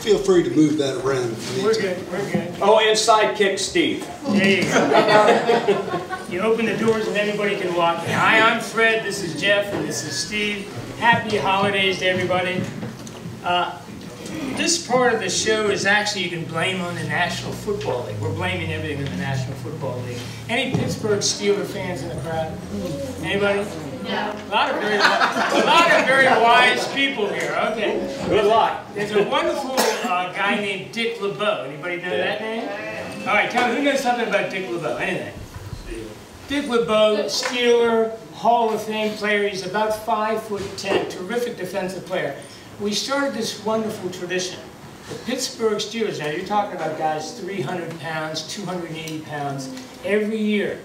Feel free to move that around if you We're need to. good, we're good. Oh, and sidekick Steve. There you go. You open the doors and anybody can walk in. Hi, I'm Fred, this is Jeff, and this is Steve. Happy holidays to everybody. Uh, This part of the show is actually, you can blame on the National Football League. We're blaming everything on the National Football League. Any Pittsburgh Steeler fans in the crowd? Anybody? A lot of very, a lot of very wise people here, okay. Good luck. There's a wonderful uh, guy named Dick LeBeau. Anybody know that name? All right, tell me, who knows something about Dick LeBeau? Anything? Dick LeBeau, Steeler, Hall of Fame player. He's about five foot ten, terrific defensive player. We started this wonderful tradition. The Pittsburgh Steelers, now you're talking about guys 300 pounds, 280 pounds, every year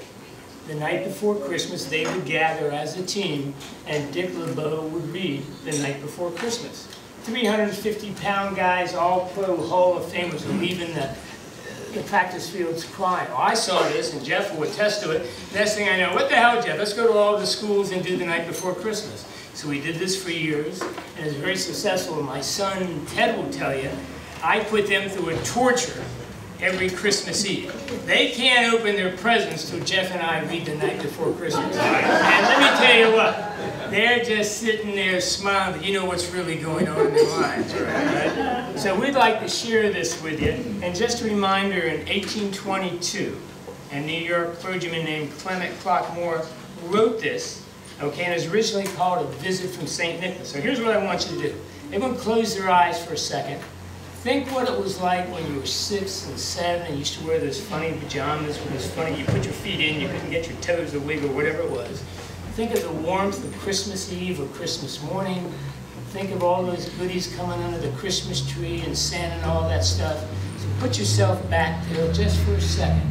the night before Christmas, they would gather as a team, and Dick LeBeau would read the night before Christmas. 350-pound guys, all pro Hall of Famers, are leaving the, the practice fields crying. Well, I saw this, and Jeff will attest to it. Next thing I know, what the hell, Jeff? Let's go to all the schools and do the night before Christmas. So we did this for years, and it was very successful. My son Ted will tell you, I put them through a torture every Christmas Eve. They can't open their presents till Jeff and I read the night before Christmas. And let me tell you what, they're just sitting there smiling, you know what's really going on in their minds, right? So we'd like to share this with you. And just a reminder, in 1822, a New York clergyman named Clement Clarke wrote this, okay, and it was originally called A Visit from St. Nicholas. So here's what I want you to do. Everyone close their eyes for a second. Think what it was like when you were six and seven and you used to wear those funny pajamas with those funny, you put your feet in, you couldn't get your toes to wiggle, or whatever it was. Think of the warmth of Christmas Eve or Christmas morning. Think of all those goodies coming under the Christmas tree and Santa and all that stuff. So put yourself back there just for a second.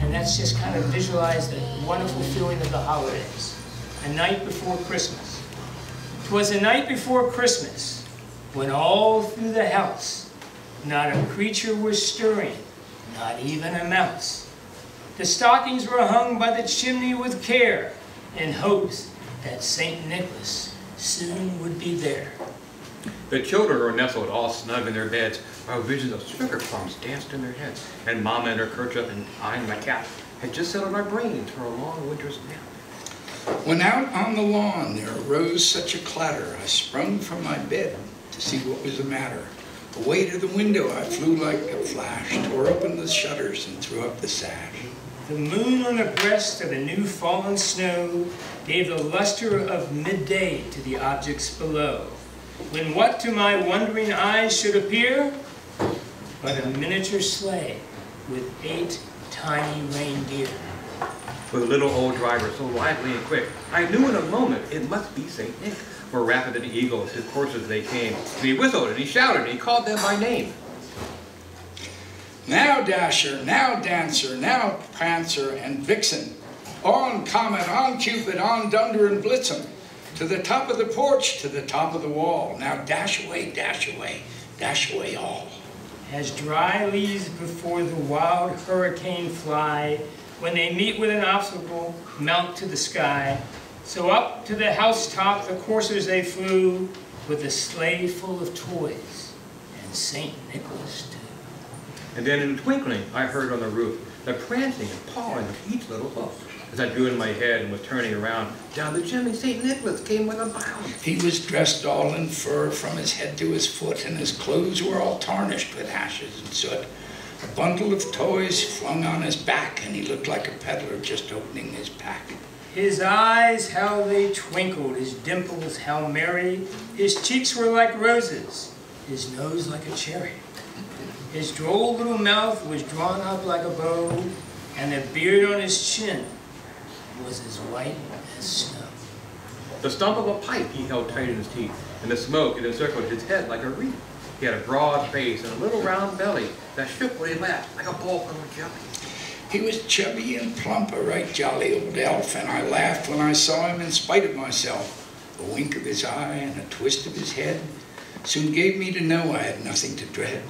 And that's just kind of visualize the wonderful feeling of the holidays. A night before Christmas. It was a night before Christmas when all through the house not a creature was stirring, not even a mouse. The stockings were hung by the chimney with care in hopes that St. Nicholas soon would be there. The children were nestled all snug in their beds, while visions of sugar plums danced in their heads, and Mama in her kerchief and I in my cap had just settled our brains for a long winter's nap. When out on the lawn there arose such a clatter, I sprung from my bed to see what was the matter. Away to the window I flew like a flash, tore open the shutters and threw up the sash. The moon on the breast of the new fallen snow gave the luster of midday to the objects below. When what to my wondering eyes should appear but a miniature sleigh with eight tiny reindeer. With a little old driver so lively and quick, I knew in a moment it must be St. Nick. For rapid than eagles, his coursers they came. And he whistled and he shouted and he called them by name. Now Dasher, now Dancer, now Prancer and Vixen. On Comet, on Cupid, on Dunder and Blitzen. To the top of the porch, to the top of the wall. Now dash away, dash away, dash away all. as dry leaves before the wild hurricane fly, when they meet with an obstacle, mount to the sky. So up to the housetop the coursers they flew, with a sleigh full of toys, and St. Nicholas too. And then in a twinkling, I heard on the roof the prancing and pawing of each little hoof. As I drew in my head and was turning around, down the chimney St. Nicholas came with a bound. He was dressed all in fur from his head to his foot, and his clothes were all tarnished with ashes and soot. A bundle of toys flung on his back, and he looked like a peddler just opening his pack. His eyes, how they twinkled, his dimples, how merry. His cheeks were like roses, his nose like a cherry. His droll little mouth was drawn up like a bow, and the beard on his chin was as white as snow. The stump of a pipe he held tight in his teeth, and the smoke it encircled his head like a wreath. He had a broad face and a little round belly that shook when he laughed like a ball full of jelly. He was chubby and plump, a right jolly old elf, and I laughed when I saw him in spite of myself. A wink of his eye and a twist of his head soon gave me to know I had nothing to dread.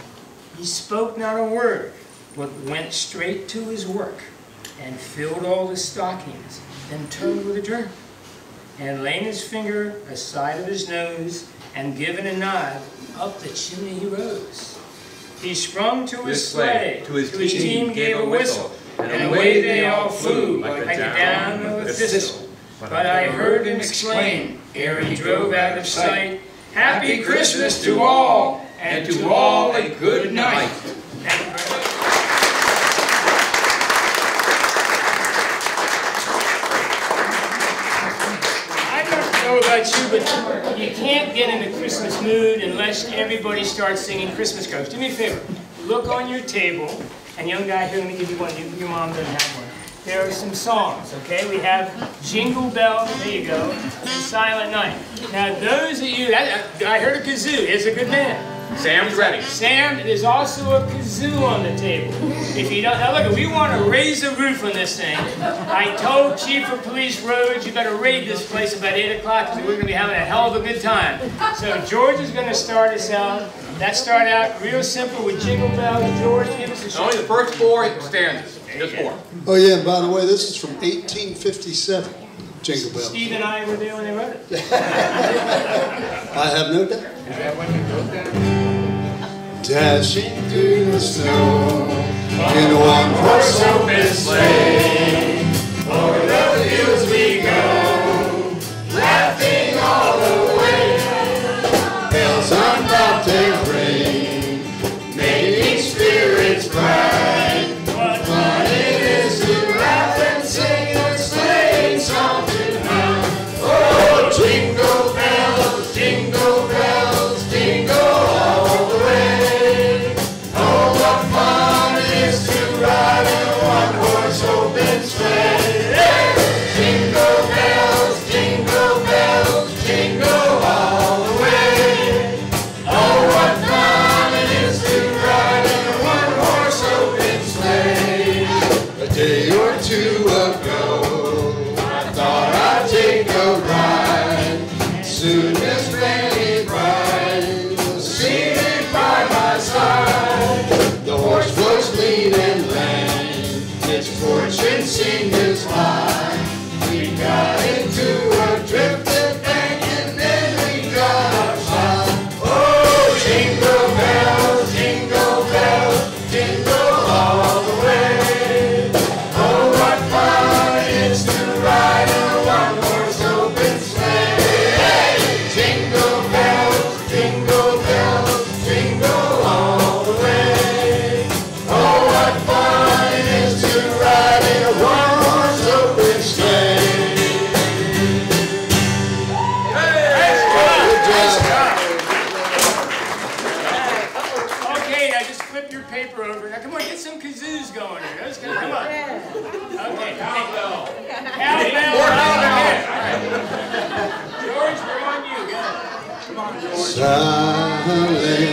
He spoke not a word, but went straight to his work, and filled all his stockings, then turned with a jerk, and laying his finger aside of his nose, and giving a nod, up the chimney he rose. He sprung to his His sleigh, sleigh, to his team gave a whistle, and away they all flew, like the down of a thistle. But I heard him exclaim, ere he drove out of sight, Happy Christmas to all, and to all a good night. Thank you very much. I don't know about you, but you can't get in the Christmas mood unless everybody starts singing Christmas carols. Do me a favor, look on your table, and young guy here, let me give you one, You- your mom doesn't have one. There are some songs, okay? We have Jingle Bell, there you go, and Silent Night. Now those of you, I, I heard a kazoo, is a good man. Sam's ready. Sam, there's also a kazoo on the table. If you don't, now look, we want to raise the roof on this thing. I told Chief of Police Rhodes, you better raid this place about 8 o'clock because we're going to be having a hell of a good time. So George is going to start us out. That start out real simple with Jingle Bells. George, give us a show. Only the first four stanzas, just four. Oh yeah, and by the way, this is from 1857, Jingle Bells. Steve and I were there when they wrote it. I have no doubt. Dashing through the snow in one-horse open sleigh. O'er the fields Silent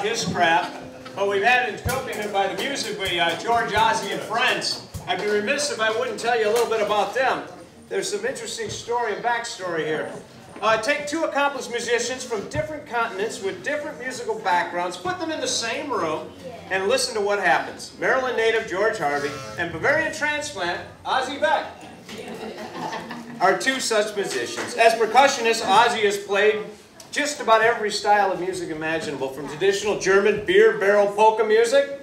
about his craft. But we've had it accompanied by the music by uh, George Ossi and Friends. I'd be remiss if I wouldn't tell you a little bit about them. There's some interesting story and backstory here. Uh, take two accomplished musicians from different continents with different musical backgrounds, put them in the same room, and listen to what happens. Maryland native George Harvey and Bavarian transplant Ossi Beck are two such musicians. As percussionist, Ossi has played just about every style of music imaginable, from traditional German beer barrel polka music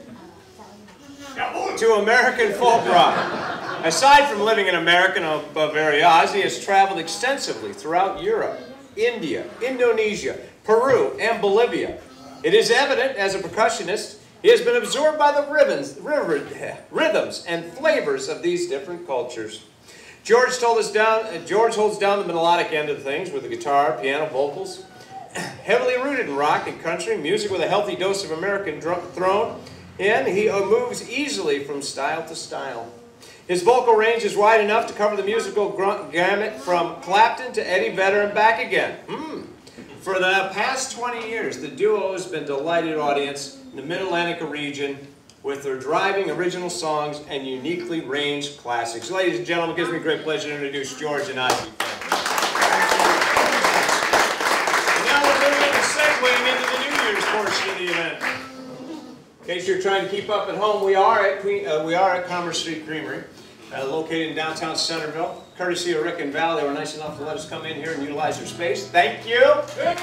to American folk rock. Aside from living in America and Bavaria, Ossi has traveled extensively throughout Europe, India, Indonesia, Peru, and Bolivia. It is evident as a percussionist, he has been absorbed by the ribbons, rhythms and flavors of these different cultures. George down. George holds down the melodic end of things with the guitar, piano, vocals. Heavily rooted in rock and country music with a healthy dose of American thrown, and he moves easily from style to style. His vocal range is wide enough to cover the musical gamut from Clapton to Eddie Vedder and back again. Hmm. For the past 20 years, the duo has been delighted audience in the Mid-Atlantic region with their driving original songs and uniquely ranged classics. Ladies and gentlemen, it gives me great pleasure to introduce George and Ossi. In case you're trying to keep up at home, we are at Queen, uh, we are at Commerce Street Creamery uh, located in downtown Centreville. Courtesy of Rick and Val, they were nice enough to let us come in here and utilize their space. Thank you. Yeah.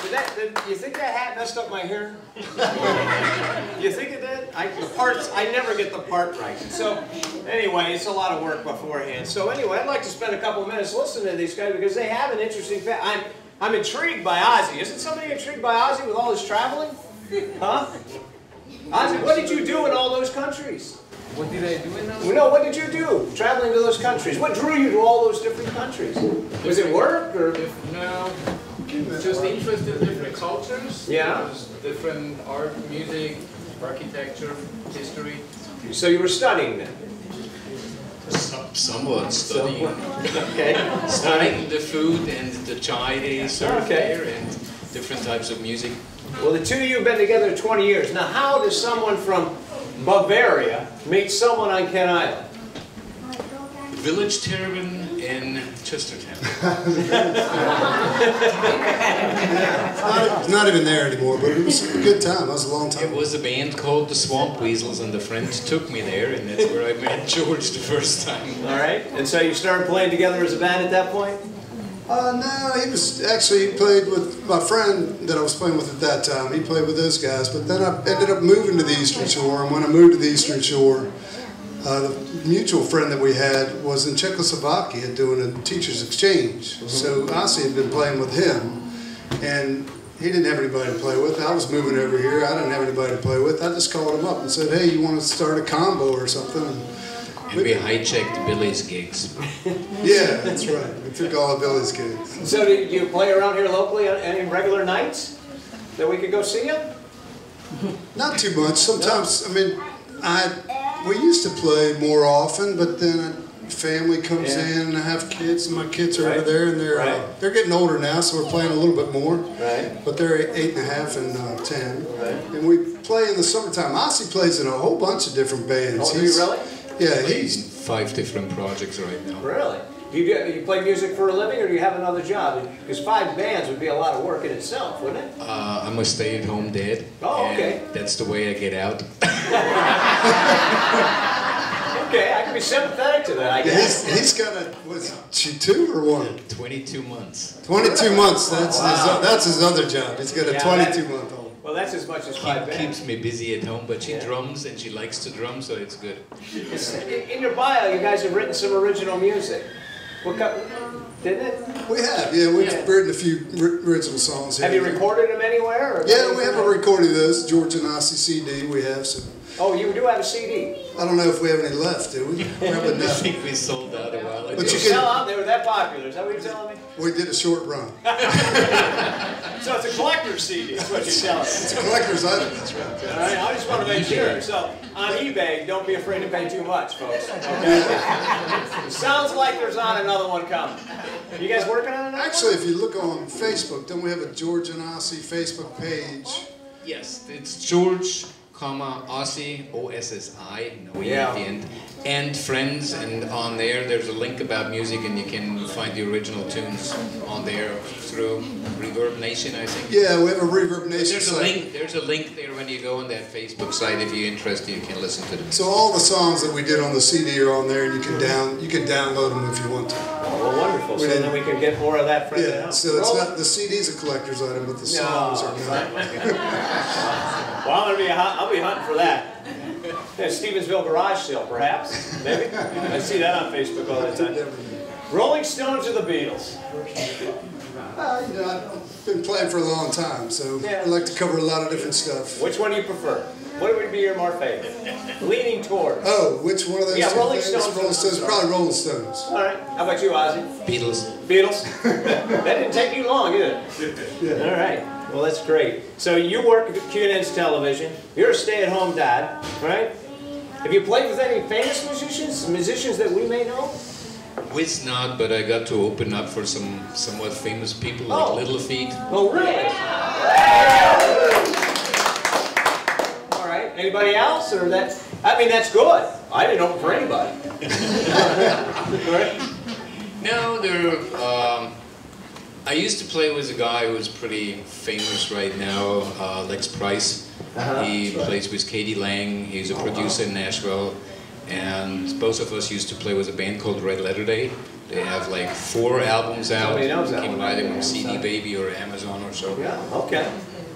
did that, did, you think that hat messed up my hair? you think it did? I, the parts, I never get the part right. So anyway, it's a lot of work beforehand. So anyway, I'd like to spend a couple of minutes listening to these guys because they have an interesting fact. I'm, intrigued by Ossi. Isn't somebody intrigued by Ossi with all his traveling? Huh? Ossi, what did you do in all those countries? What did I do in those? No, what did you do traveling to those countries? What drew you to all those different countries? Was it work or? No, just interest in different cultures. Yeah. Different art, music, architecture, history. So you were studying then? Some, somewhat studying. okay. Studying the food and the chai they ah, serve okay. there and different types of music. Well, the two of you have been together 20 years. Now, how does someone from Bavaria meet someone on Kent Island? Village Tavern in Chestertown. it's not even there anymore, but it was a good time. That was a long time. It was a band called the Swamp Weasels, and the friend took me there, and that's where I met George the first time. All right. And so you started playing together as a band at that point? Uh, no, he was actually he played with my friend that I was playing with at that time. He played with those guys, but then I ended up moving to the Eastern Shore. And when I moved to the Eastern Shore, uh, the mutual friend that we had was in Czechoslovakia doing a teacher's exchange. Mm-hmm. So Ossi had been playing with him, and he didn't have anybody to play with. I was moving over here. I didn't have anybody to play with. I just called him up and said, "Hey, you want to start a combo or something?" And, and we hijacked Billy's gigs. yeah, that's right. We took all of Billy's gigs. So do you play around here locally on any regular nights that we could go see you? Not too much. Sometimes, I mean, I we used to play more often, but then a family comes yeah. in and I have kids, and my kids are right. over there, and they're uh, right. uh, they're getting older now, so we're playing a little bit more. Right. But they're eight and a half and uh, ten. Right. And we play in the summertime. Ossi plays in a whole bunch of different bands. Oh, do you really? Yeah, he's five different projects right now. Really? Do you, do you play music for a living or do you have another job? Because five bands would be a lot of work in itself, wouldn't it? Uh, I'm a stay-at-home dad. Oh, okay. That's the way I get out. okay, I can be sympathetic to that, I guess. He's, he's got a, was she two or one? 22 months. 22 months, that's, wow. his, that's his other job. He's got a yeah, 22 month old. Well, that's as much as five Keep, Keeps me busy at home, but she yeah. drums and she likes to drum, so it's good. In your bio, you guys have written some original music. What kind, didn't it? We have, yeah. We've yeah. written a few original songs. Have you recorded them anywhere? yeah, we haven't recorded those. George and Ossi CD, we have some. Oh, you do have a CD? I don't know if we have any left, do we? Probably not. I think we sold out a while I But did. you Sell can, out, they were that popular, is that what you're telling me? we did a short run. So it's a collector's CD, is what you're telling me. It's a collector's item, that's right. All right, I just want to make sure. So on eBay, don't be afraid to pay too much, folks. Okay? Sounds like there's not another one coming. You guys working on another Actually, if you look on Facebook, don't we have a George and Ossi Facebook page? Yes, it's George, comma, Ossi, O-S-S-I, no E at the end, and friends, and on there, there's a link about music, and you can find the original tunes on there through ReverbNation, I think. Yeah, we have a ReverbNation There's a link, there's a link there when you go on that Facebook site, if you're interested, you can listen to them. So all the songs that we did on the CD are on there, and you can down, you can download them if you want to. Oh, well, wonderful. So We didn't- then we can get more of that friend Yeah, so it's not, the CD's a collector's item, but the songs are not. Well, I'm gonna be, hunt- I'll be hunting for that. Yeah, Stevensville garage sale, perhaps, maybe? I see that on Facebook all the time. Rolling Stones or the Beatles? Uh, you know, I've been playing for a long time, so Yeah. I like to cover a lot of different stuff. Which one do you prefer? What would be your more favorite? Leaning towards. Oh, which one of those Yeah, two Rolling things? Stones. Rolling Stones, probably Rolling Stones. All right. How about you, Ossi? Beatles. Beatles? that didn't take you long, did it? All right. Well, that's great. So you work at Queen Anne's television. You're a stay-at-home dad, right? Have you played with any famous musicians, musicians that we may know? Wiz not, but I got to open up for some somewhat famous people like Oh. Little Feat. Oh, really? All right. Anybody else, or that? I mean, that's good. I didn't open for anybody. Right. No, there. Um, I used to play with a guy who's pretty famous right now, uh, Lex Price. Uh-huh. He plays with k.d. lang. He's a producer in Nashville, and both of us used to play with a band called Red Letter Day. They have like four albums out. Somebody knows you that can one. buy them on CD Baby or Amazon or so. Yeah, okay.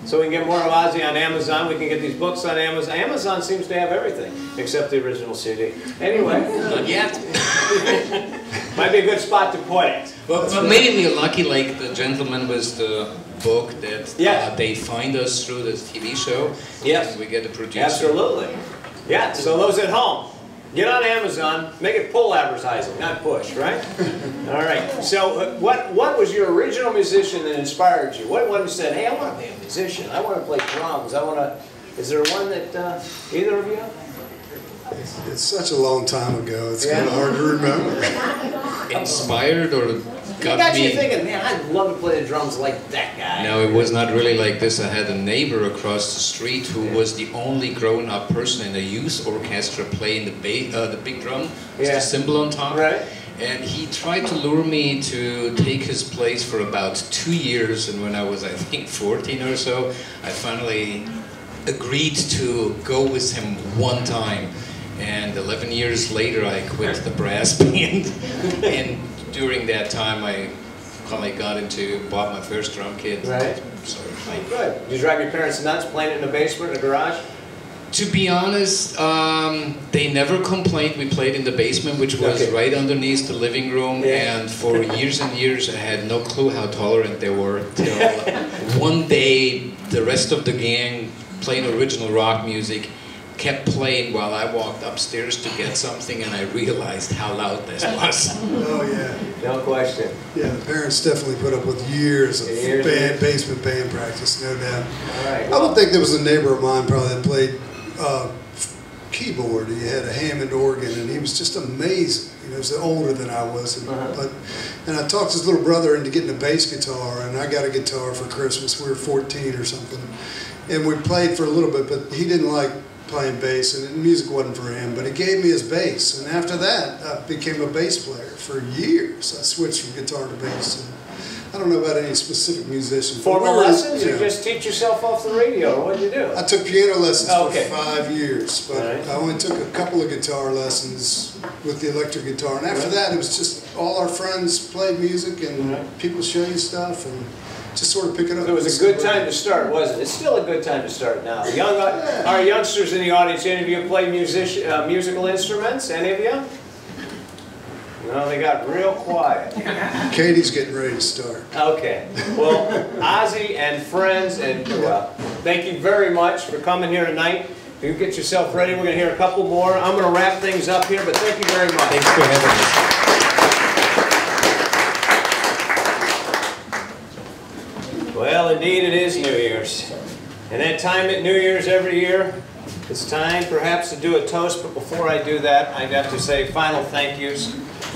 So we can get more of Ossi on Amazon. We can get these books on Amazon. Amazon seems to have everything except the original CD. Anyway, Not yet. might be a good spot to put it. But, but maybe we're lucky, like the gentleman with the book, that Yes. uh, they find us through the TV show. Yes. We get a producer. Absolutely. Yeah, so those at home, get on Amazon, make it pull advertising, not push, right? All right, so uh, what, what was your original musician that inspired you? What one said, hey, I want to be a musician, I want to play drums, I want to, is there one that, uh, either of you? It's, it's such a long time ago, it's Yeah. kind of hard to remember. Inspired or What got, me? you thinking, man, I'd love to play the drums like that guy? No, it was not really like this. I had a neighbor across the street who was the only grown-up person in a youth orchestra playing the ba- uh, the big drum, with Yeah. the cymbal on top. Right. And he tried to lure me to take his place for about two years. And when I was, I think, 14 or so, I finally agreed to go with him one time. And 11 years later, I quit the brass band. and during that time, I finally got into, bought my first drum kit. Right. So I Good. Did you drive your parents nuts playing it in the basement, in the garage? To be honest, um, they never complained. We played in the basement, which was Okay. right underneath the living room, Yeah. and for years and years, I had no clue how tolerant they were. Till one day, the rest of the gang playing original rock music kept playing while I walked upstairs to get something, and I realized how loud this was. Oh, yeah. No question. Yeah, the parents definitely put up with years of Years. band, basement band practice, no doubt. All right. I don't think there was a neighbor of mine probably that played uh, keyboard. He had a Hammond organ, and he was just amazing. You know, he was older than I was, and, Uh-huh. but and I talked his little brother into getting a bass guitar, and I got a guitar for Christmas. We were 14 or something, and we played for a little bit, but he didn't like playing bass, and music wasn't for him. But he gave me his bass, and after that, I became a bass player for years. I switched from guitar to bass. And, I don't know about any specific musician. Formal we lessons, you or know, just teach yourself off the radio, what did you do? I took piano lessons Okay. for five years, but Right. I only took a couple of guitar lessons with the electric guitar. And after that, it was just all our friends played music and Right. people show you stuff and just sort of pick it up. It was a good time to start, wasn't it? It's still a good time to start now. Young, our youngsters in the audience, any of you play music, uh, musical instruments? Any of you? No, they got real quiet. Katie's getting ready to start. Okay. Well, Ossi and friends, and well, thank you very much for coming here tonight. You get yourself ready. We're going to hear a couple more. I'm going to wrap things up here, but thank you very much. Thanks for having us. Well, indeed, it is New Year's. And that time at New Year's every year, it's time perhaps to do a toast, but before I do that, I have to say final thank yous,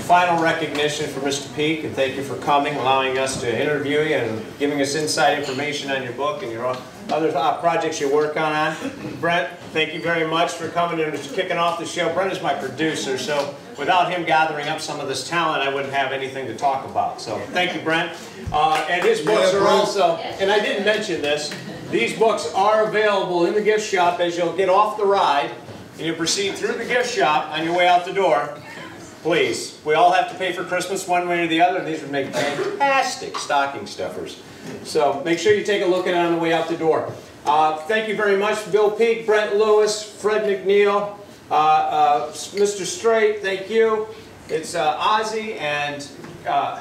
final recognition for Mr. Peak, and thank you for coming, allowing us to interview you and giving us inside information on your book and your other uh, projects you work on. on. Brent, thank you very much for coming and kicking off the show. Brent is my producer, so without him gathering up some of this talent, I wouldn't have anything to talk about. So thank you, Brent. Uh, and his books are also, and I didn't mention this, these books are available in the gift shop as you'll get off the ride and you proceed through the gift shop on your way out the door. Please, we all have to pay for Christmas one way or the other, and these would make fantastic stocking stuffers. So make sure you take a look at it on the way out the door. Uh, thank you very much, Bill Peak, Brent Lewis, Fred McNeil, uh, uh, Mr. Straight, thank you. It's uh, Ossi and, uh,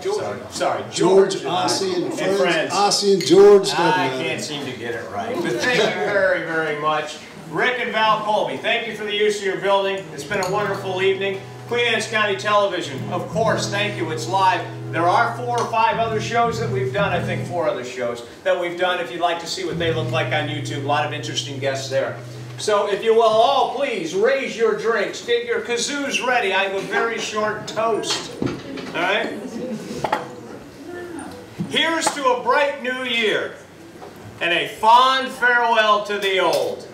sorry, sorry, George, George, Ossi, and and friends. Ossi and George. I can't seem to get it right. But thank you very, very much. Rick and Val Colby, thank you for the use of your building. It's been a wonderful evening. Queen Anne's County Television, of course, thank you. It's live. There are four or five other shows that we've done, I think four other shows that we've done if you'd like to see what they look like on YouTube. A lot of interesting guests there. So if you will all please raise your drinks, get your kazoos ready. I have a very short toast. All right? Here's to a bright new year and a fond farewell to the old.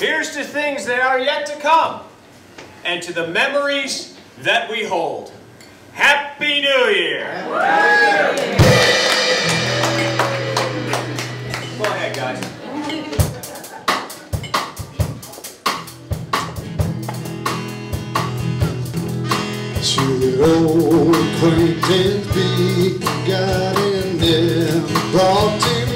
Here's to things that are yet to come and to the memories that we hold. Happy New Year! Go ahead, guys. Should old acquaintance be got in there brought to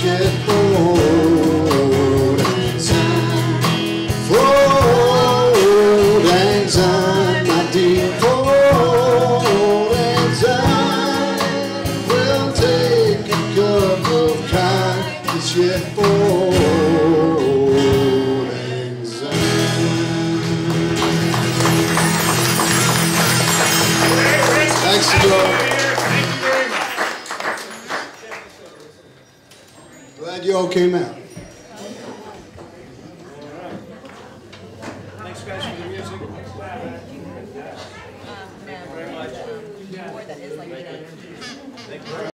kindness